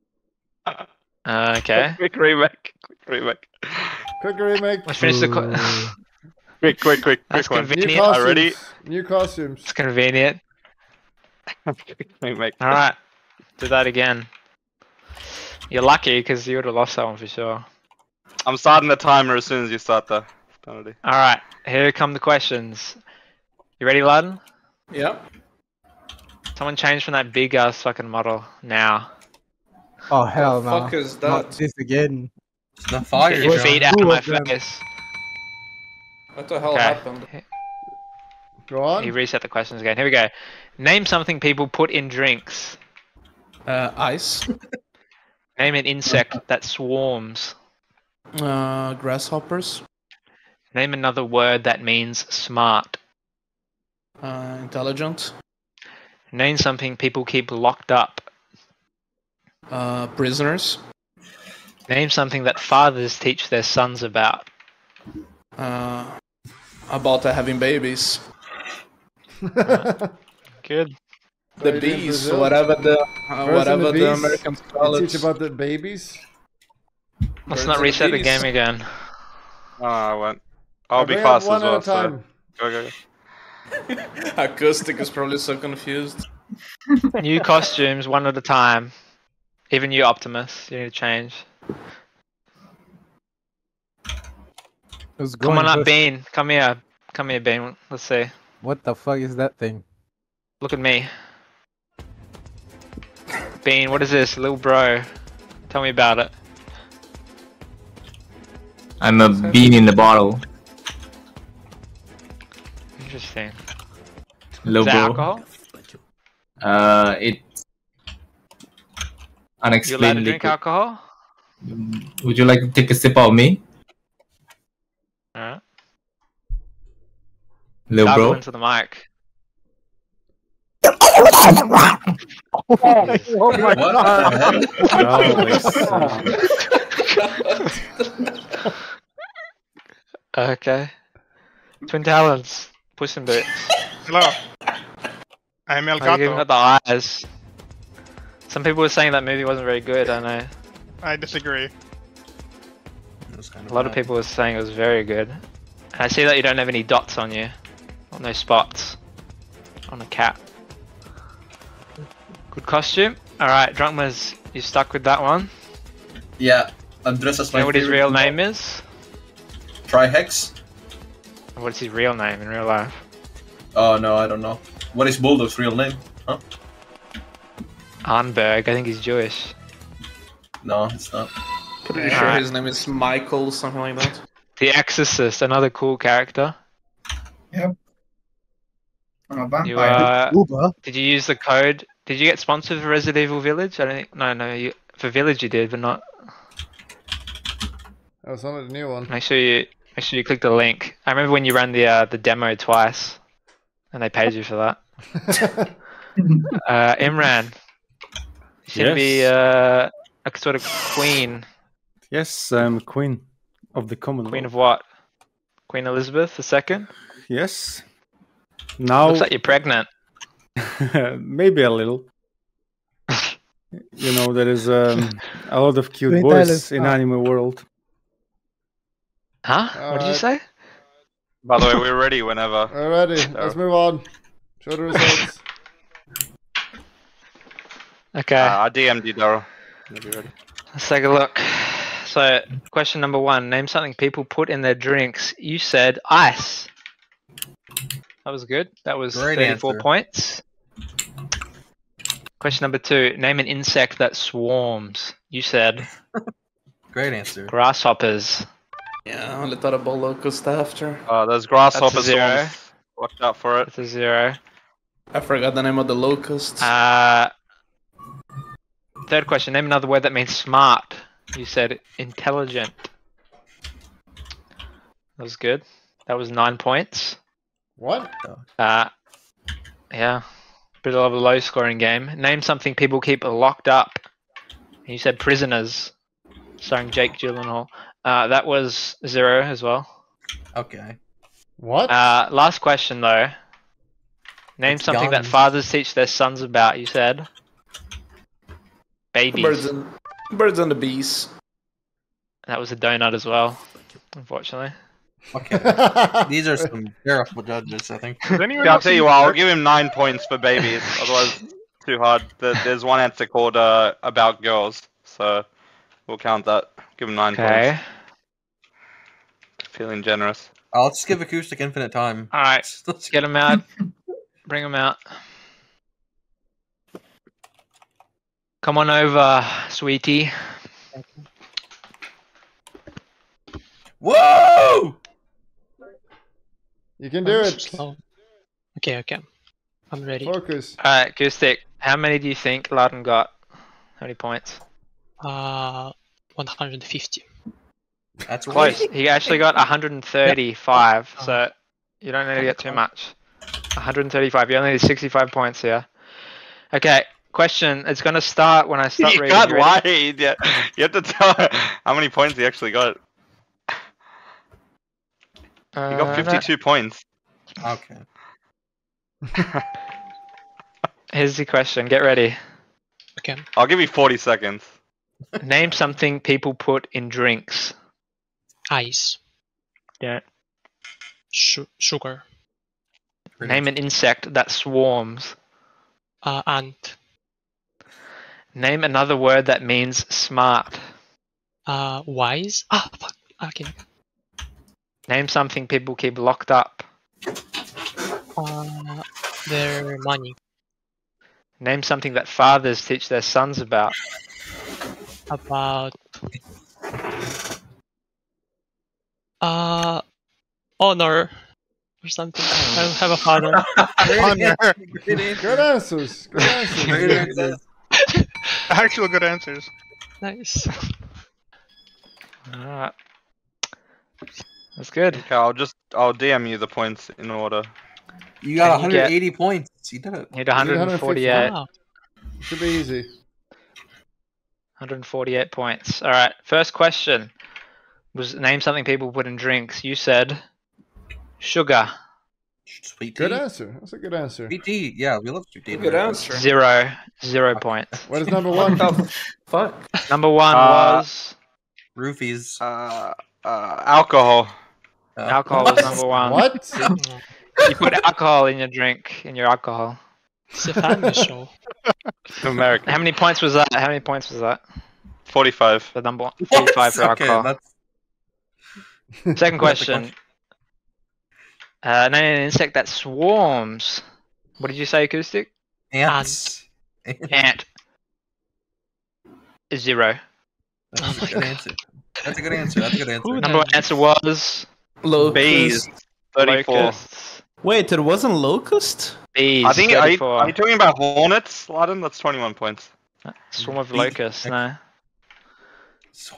Uh, okay. [laughs] Quick remake. Quick remake. Quick remake. Let's finish the. [laughs] Co- Quick, quick, quick, That's quick one. New costumes. Already? New costumes. it's convenient. Quick remake. All right, do that again. You're lucky because you would have lost that one for sure. I'm starting the timer as soon as you start the penalty. All right, here come the questions. You ready, Laden? Yeah. Someone change from that big ass fucking model now. Oh hell the no. fuck is Not that? this again. The fire. Get your feet out of my of face. What the hell Okay. happened? Go on. He reset the questions again. Here we go. Name something people put in drinks. Uh, ice. Name an insect that swarms. Uh, grasshoppers. Name another word that means smart. Uh, intelligent. Name something people keep locked up. Uh, prisoners. Name something that fathers teach their sons about. Uh, about uh, having babies. [laughs] Good. The Made bees, whatever the uh, whatever the, bees. Americans call it. teach about the babies. Let's Birds not reset the bees. game again. Oh, I went. I'll be bring up fast one as at well. a So. time. Go, go, go. [laughs] Acoustic is probably so confused. New costumes, one at a time. Even you, Optimus, you need to change. Who's Come on up, first? Bean. Come here. Come here, Bean. Let's see. What the fuck is that thing? Look at me. Bean, what is this? Little bro. Tell me about it. I'm a bean in the bottle. Interesting. Hello, is that bro. alcohol? Uh, it You allowed to unexplained drink liquid. alcohol? Would you like to take a sip of me, Alright. little bro? into the mic. Oh my What god! [laughs] Okay. Twin Talons. Puss in Boots. Hello. I'm El How you giving Gato. the eyes? Some people were saying that movie wasn't very good. I know. I disagree. A lot of people were saying it was very good. And I see that you don't have any dots on you. Or no spots. On a cat. Good costume. Alright, Drunkmas, you stuck with that one. Yeah, I'm dressed as Do you know what his real dog. name is? Trihex? What's his real name in real life? Oh no, I don't know. What is Bulldog's real name? Huh? Ahnberg, I think he's Jewish. No, it's not. Pretty sure his name is Michael, something like that. The Exorcist, another cool character. Yep. I'm a You, vampire. uh, did you use the code? Did you get sponsored for Resident Evil Village? I don't think. No, no. You, for Village you did, but not. That was on the new one. Make sure you make sure you click the link. I remember when you ran the uh, the demo twice, and they paid you for that. [laughs] uh, Imran, you should be uh, a sort of queen. Yes, I'm queen of the Commonwealth. Queen of what? Queen Elizabeth II. Yes. Now, Looks like you're pregnant. [laughs] maybe a little. you know, there is um, a lot of cute Twin boys Talons, in anime world. Huh? What did you say? By the way, we're ready whenever. [laughs] We're ready. Let's move on. Show the results. Okay. Uh, I DM'd you, Daryl. You'll be ready. Let's take a look. So, question number one: Name something people put in their drinks. You said ice. That was good. That was Great thirty-four answer. points. Question number two: Name an insect that swarms. You said [laughs] Great answer. grasshoppers. Yeah, I only thought about locust after. Uh, there's grasshoppers. That's a zero. swarms. Watch out for it. That's a zero. I forgot the name of the locusts. Uh, third question: Name another word that means smart. You said intelligent. That was good. That was nine points. What? Uh, yeah, bit of a low scoring game. Name something people keep locked up. You said prisoners, starring Jake Gyllenhaal. Uh, that was zero as well. Okay. What? Uh, last question though. Name It's something that fathers teach their sons about. You said babies. Birds and birds and the bees. That was a donut as well, unfortunately. Okay. [laughs] These are some terrible judges, I think. Does Yeah, I'll tell you see what, I'll give him nine points for babies. [laughs] Otherwise, too hard. There's one answer called uh, about girls, so we'll count that. Give him nine Okay. points. Feeling generous. I'll just give Acoustic infinite time. All right, [laughs] let's get him out. Bring him out. Come on over, sweetie. Whoa! You can do it. Slow. Okay, okay. I'm ready. Focus. All right, Acoustic. How many do you think Loudon got? How many points? Uh, 150. That's Close. He actually got 135, so you don't need to get too much. 135. You only need 65 points here. Okay, question. It's going to start when I [laughs] start you reading. can't You ready? lie. Yeah. You have to tell how many points he actually got. He Uh, got no. 52 points. Okay. [laughs] Here's the question. Get ready. Okay. I'll give you 40 seconds. Name something people put in drinks. Ice. Yeah. Su- sugar. Name an insect that swarms. Uh, ant. Name another word that means smart. Uh, wise. Ah, fuck. Okay. Name something people keep locked up. Uh, their money. Name something that fathers teach their sons about. About. Uh, honor. Or something. I don't have a father. [laughs] Honor. Good answers. Good answers. Actual good answers. Nice. Alright. That's good. Okay, I'll just I'll DM you the points in order. You got Can you get- 180 points. You did it. You had 148. Wow. Should be easy. 148 points. All right. First question was name something people put in drinks. You said sugar. Sweet Good tea. answer. That's a good answer. Sweet tea. Yeah, we love sweet tea. Good answer. Zero. Zero points. What is number one? [laughs] Fuck. Number one Uh, was Roofies. Uh, uh, alcohol. alcohol was number one. What? [laughs] You put alcohol in your drink, in your alcohol. It's a family show. [laughs] American. How many points was that? How many points was that? 45. The number one. 45 for okay, alcohol. that's Second question. Uh, name an insect that swarms. What did you say, acoustic? ants. [laughs] Ant. Zero. That's a good answer. That's a good answer. That's a good answer. [laughs] Number one answer was Bees. 34. locusts. Wait, it wasn't locust? Bees. I think, are you, 34. are you talking about hornets, Laden? That's 21 points. Swarm of locusts, no.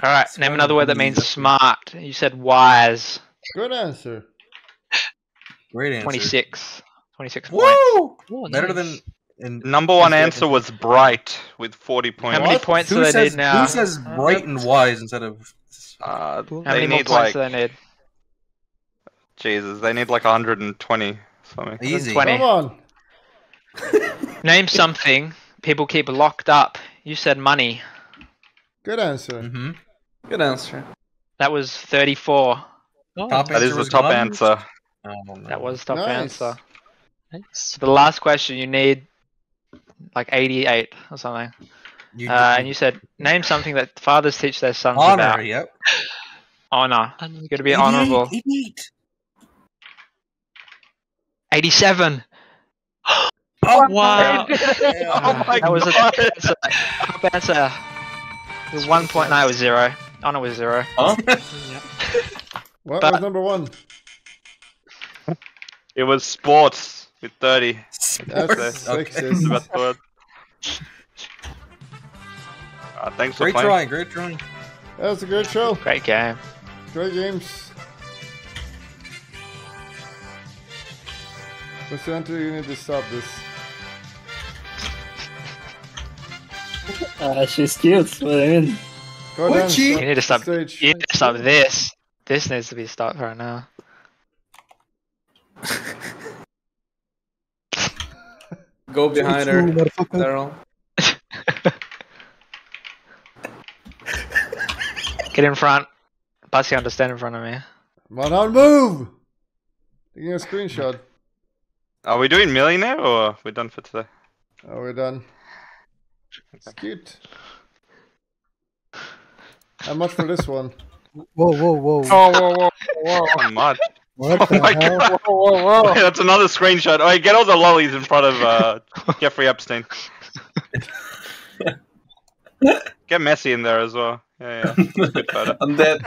Alright, name another word that means smart. You said wise. Good answer. Great answer. 26. 26 points. Woo! Oh, Better nice. than. In, Number one answer was bright with 40 points. How many What? points Who do they says, need now? who says bright and wise instead of? Uh, How they many more need points like, do they need? Jesus, they need like 120 something. Easy. 20. Come on. [laughs] Name something people keep locked up. You said money. Good answer. Mm-hmm. Good answer. That was 34. Oh, Top That is answer the was top guns? answer. Oh. That was top Nice. answer. nice. The last question, you need like 88 or something. You Uh, and you said, name something that fathers teach their sons honor. about. Yep. Honor. And You gotta be 88, honorable. 88. 87. [gasps] Oh, Wow. [laughs] oh my That was a top answer. Top answer. It was one point. No, it was zero. Honor was zero. Huh? [laughs] Yeah. What But- was number one? It was sports with 30. That's Okay. That's the best word. Uh, thanks for playing. Great playing. try. Great try. That was a great show. Great game. Great games. Mr. Hunter, you need to stop this. Uh, she's cute. What do you mean? Go What, down. Chi? You need to stop. You need to stop this. This needs to be stopped right now. [laughs] Go behind her, motherfucker. Daryl. [laughs] Get in front. Bussy, understand in front of me. Come on, on, move! Taking a screenshot. Are we doing millionaire or are we done for today? Oh, we're done. It's cute. How much for this one? Whoa, whoa, whoa. [laughs] Oh, whoa, whoa, whoa. Not much. What Oh my hell? god. Whoa, whoa, whoa. [laughs] That's another screenshot. Oh, get all the lollies in front of uh, [laughs] Jeffrey Epstein. [laughs] Get Messi in there as well. Yeah, yeah. Good photo. I'm dead.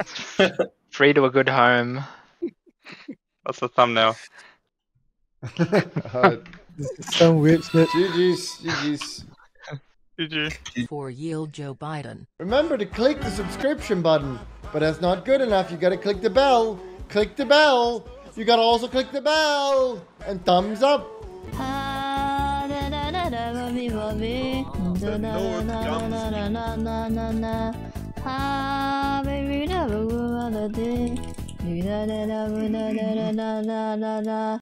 Free to a good home. That's the thumbnail. Alright. Some weird shit. GG's, GG's. GG. For yield Joe Biden. Remember to click the subscription button, but that's not good enough. You gotta click the bell. Click the bell. You gotta also click the bell and thumbs up. Ah,